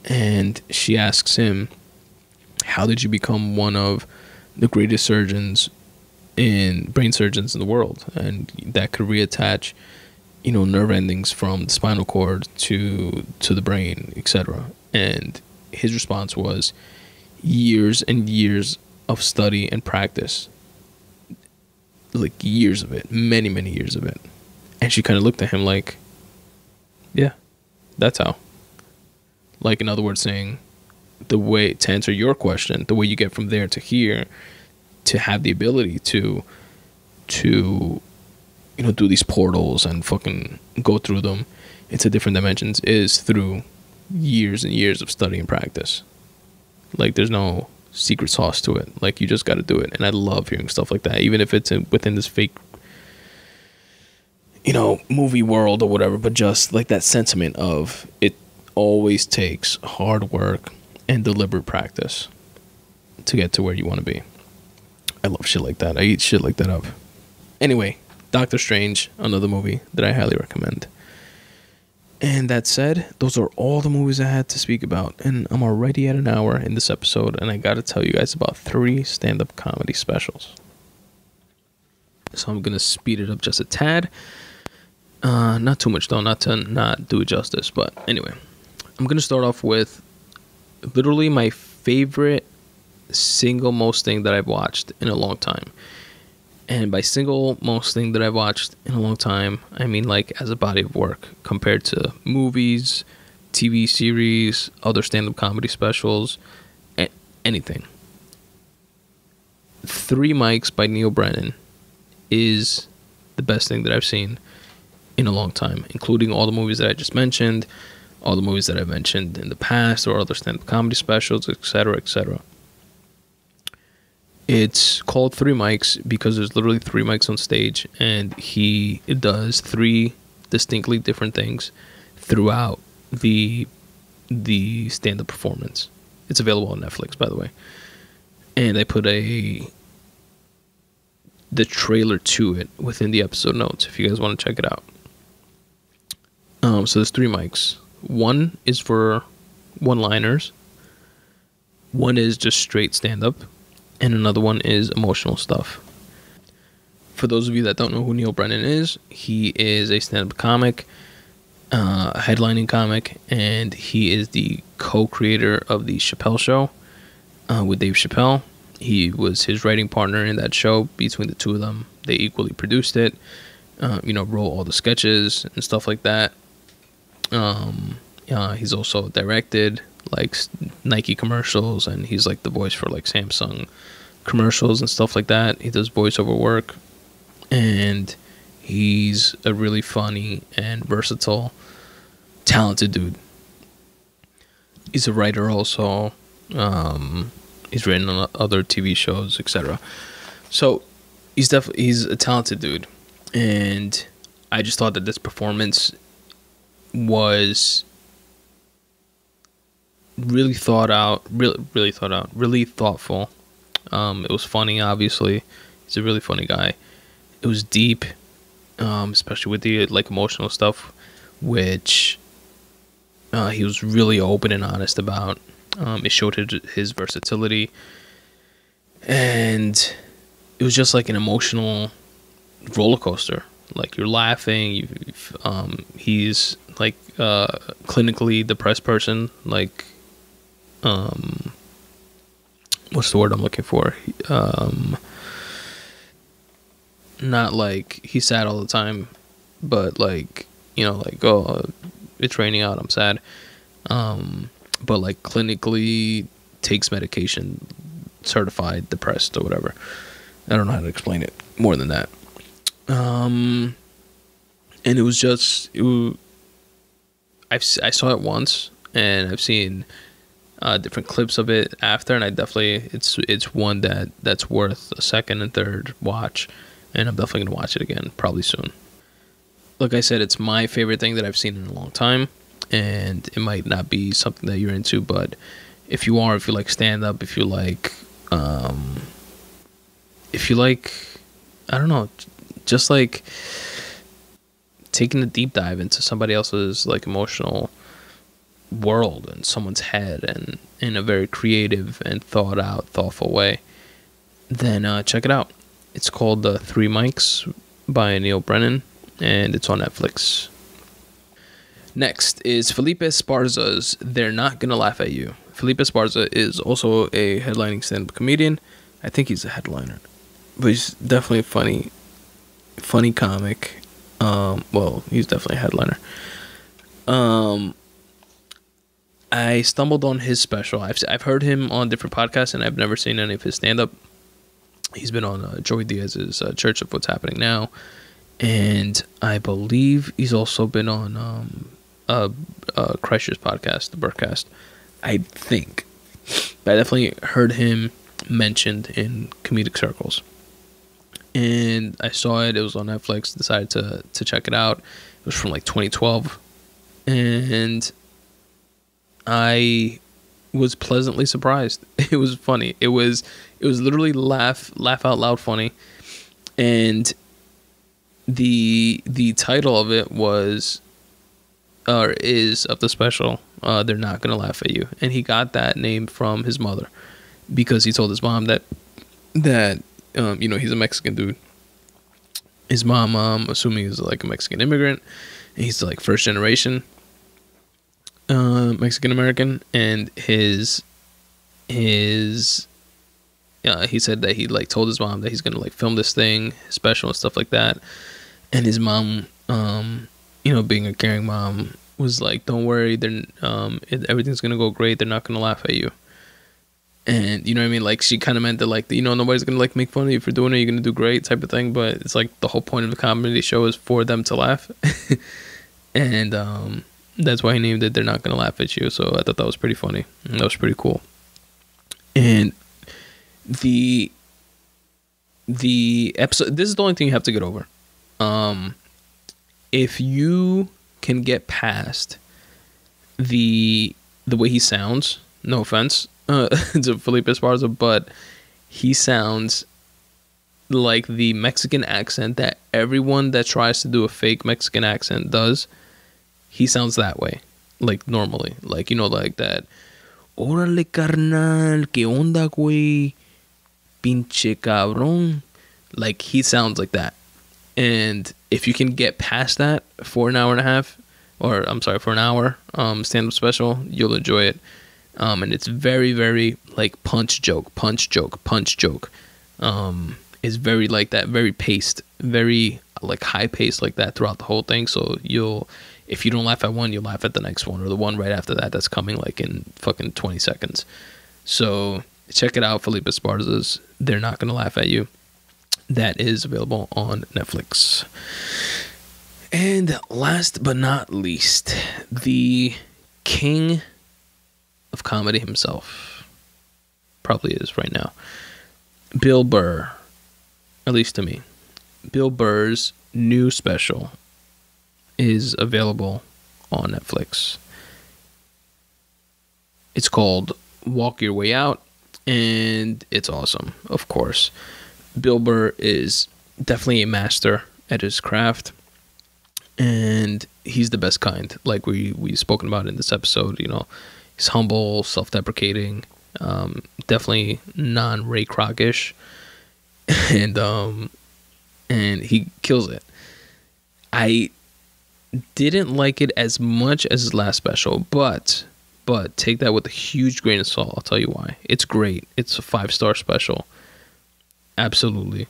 And she asks him, "How did you become one of the greatest surgeons in brain surgeons in the world, and that could reattach, you know, nerve endings from the spinal cord to to the brain, etc." And his response was, "Years and years of study and practice. Like years of it, many, many years of it. And she kind of looked at him like, yeah, that's how. Like, in other words, saying, the way to answer your question, the way you get from there to here, to have the ability to, to, you know, do these portals and fucking go through them into different dimensions is through years and years of study and practice. Like, there's no secret sauce to it. Like you just got to do it, and I love hearing stuff like that, even if it's in, within this fake, you know, movie world or whatever. But just like that sentiment of it always takes hard work and deliberate practice to get to where you want to be. I love shit like that. I eat shit like that up. Anyway, Doctor Strange, another movie that I highly recommend. And that said, those are all the movies I had to speak about. And I'm already at an hour in this episode, and I gotta tell you guys about three stand up comedy specials. So I'm gonna speed it up just a tad. Uh, not too much though, not to not do it justice. But anyway, I'm gonna start off with literally my favorite single most thing that I've watched in a long time. And by single most thing that I've watched in a long time, I mean like as a body of work compared to movies, TV series, other stand up comedy specials, a- anything. Three Mics by Neal Brennan is the best thing that I've seen in a long time, including all the movies that I just mentioned, all the movies that I've mentioned in the past, or other stand up comedy specials, etc., etc. It's called Three Mics because there's literally three mics on stage, and he does three distinctly different things throughout the the stand up performance. It's available on Netflix, by the way. And I put a the trailer to it within the episode notes if you guys want to check it out. Um, so there's three mics. One is for one liners. One is just straight stand up, and another one is emotional stuff. For those of you that don't know who Neal Brennan is, he is a stand up comic, uh, headlining comic, and he is the co creator of The Chappelle Show uh, with Dave Chappelle. He was his writing partner in that show. Between the two of them, they equally produced it. Uh, you know, wrote all the sketches and stuff like that. Um, he's also directed like Nike commercials, and he's like the voice for like Samsung commercials and stuff like that. He does voiceover work, and he's a really funny and versatile, talented dude. He's a writer also. Um, he's written on other TV shows, etc. So he's definitely he's a talented dude, and I just thought that this performance was really thought out, really really thought out, really thoughtful. Um, it was funny, obviously. He's a really funny guy. It was deep, um, especially with the like emotional stuff, which uh, he was really open and honest about. Um, it showed his, his versatility, and it was just like an emotional roller coaster. Like you're laughing. You, um, he's like uh, clinically depressed person. Like, um, what's the word I'm looking for? Um, not like he's sad all the time, but like you know, like oh, it's raining out. I'm sad. Um, but like clinically takes medication, certified depressed or whatever. I don't know how to explain it more than that. Um, and it was just it. Was, I've I saw it once, and I've seen uh, different clips of it after, and I definitely it's it's one that that's worth a second and third watch, and I'm definitely gonna watch it again probably soon. Like I said, it's my favorite thing that I've seen in a long time, and it might not be something that you're into, but if you are, if you like stand up, if you like, um, if you like, I don't know, just like taking a deep dive into somebody else's like emotional world and someone's head and in a very creative and thought out, thoughtful way, then uh, check it out. It's called The Three Mics by Neal Brennan and it's on Netflix. Next is Felipe Esparza's They're Not Gonna Laugh at You. Felipe Esparza is also a headlining stand up comedian. I think he's a headliner. But he's definitely a funny funny comic. Um, well, he's definitely a headliner. Um, I stumbled on his special. I've I've heard him on different podcasts, and I've never seen any of his stand up. He's been on uh, Joey Diaz's uh, Church of What's Happening Now, and I believe he's also been on um, uh, uh, podcast, the Bertcast. I think, but I definitely heard him mentioned in comedic circles and I saw it. It was on Netflix. Decided to to check it out. It was from like 2012, and I was pleasantly surprised. It was funny. It was it was literally laugh laugh out loud funny, and the the title of it was or is of the special uh, they're not gonna laugh at you. And he got that name from his mother because he told his mom that that um, you know he's a mexican dude. His mom um assuming he's like a mexican immigrant. He's like first generation uh, mexican american and his his uh, he said that he like told his mom that he's gonna like film this thing special and stuff like that. And his mom um you know being a caring mom was like don't worry they're um everything's gonna go great. They're not gonna laugh at you. And you know what i mean? Like she kind of meant that like you know nobody's gonna like make fun of you for doing it. You're gonna do great type of thing. But it's like the whole point of the comedy show is for them to laugh. And um that's why he named it they're not gonna laugh at you. So i thought that was pretty funny. That was pretty cool. And the the episode this is the only thing you have to get over. Um if you can get past the the way he sounds no offense uh, to Felipe Esparza but he sounds like the Mexican accent that everyone that tries to do a fake Mexican accent does he sounds that way like normally like you know like that órale carnal que onda güey pinche cabrón like he sounds like that and if you can get past that for an hour and a half, or I'm sorry, for an hour um, stand up special, you'll enjoy it. Um, and it's very, very like punch joke, punch joke, punch joke. Um, it's very like that, very paced, very like high paced like that throughout the whole thing. So you'll, if you don't laugh at one, you'll laugh at the next one or the one right after that that's coming like in fucking 20 seconds. So check it out, Felipe Esparza's. They're not gonna laugh at you that is available on Netflix. And last but not least, the king of comedy himself probably is right now. Bill Burr, at least to me. Bill Burr's new special is available on Netflix. It's called Walk Your Way Out, and it's awesome, of course. Bill Burr is definitely a master at his craft, and he's the best kind. Like we we've spoken about in this episode, you know, he's humble, self-deprecating, um, definitely non Ray Kroc-ish, and um, and he kills it. I didn't like it as much as his last special, but but take that with a huge grain of salt. I'll tell you why. It's great. It's a five star special. Absolutely.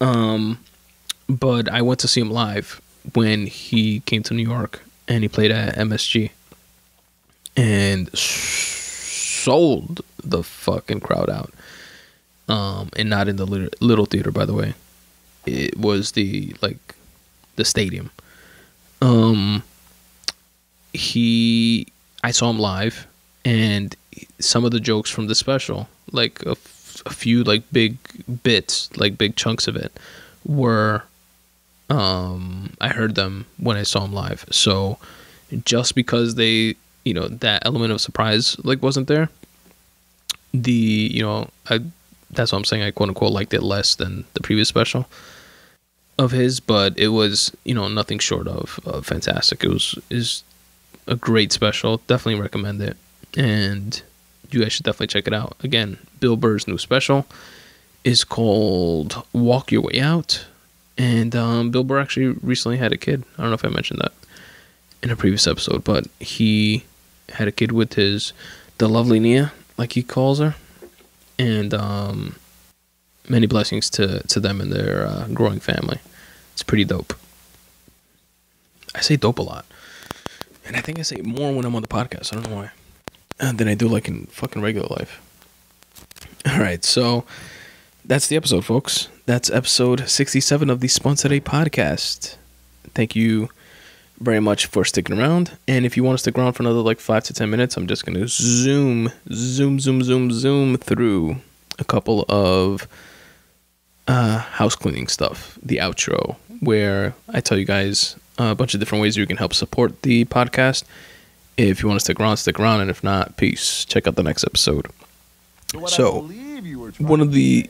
Um, but I went to see him live when he came to New York and he played at MSG and sold the fucking crowd out. Um, and not in the little, little theater, by the way. It was the like the stadium. Um, he, I saw him live, and some of the jokes from the special, like a a few like big bits, like big chunks of it, were um I heard them when I saw him live. So just because they, you know, that element of surprise like wasn't there, the you know, I that's what I'm saying. I quote unquote liked it less than the previous special of his, but it was you know nothing short of uh, fantastic. It was is a great special. Definitely recommend it. And you guys should definitely check it out. Again, Bill Burr's new special is called Walk Your Way Out. And um, Bill Burr actually recently had a kid. I don't know if I mentioned that in a previous episode, but he had a kid with his, the lovely Nia, like he calls her. And um, many blessings to, to them and their uh, growing family. It's pretty dope. I say dope a lot. And I think I say more when I'm on the podcast. I don't know why. Uh, than I do like in fucking regular life. All right, so that's the episode, folks. That's episode 67 of the Spun Today podcast. Thank you very much for sticking around. And if you want to stick around for another like five to 10 minutes, I'm just going to zoom, zoom, zoom, zoom, zoom through a couple of uh, house cleaning stuff. The outro, where I tell you guys a bunch of different ways you can help support the podcast if you want to stick around, stick around, and if not, peace. Check out the next episode. So, one of the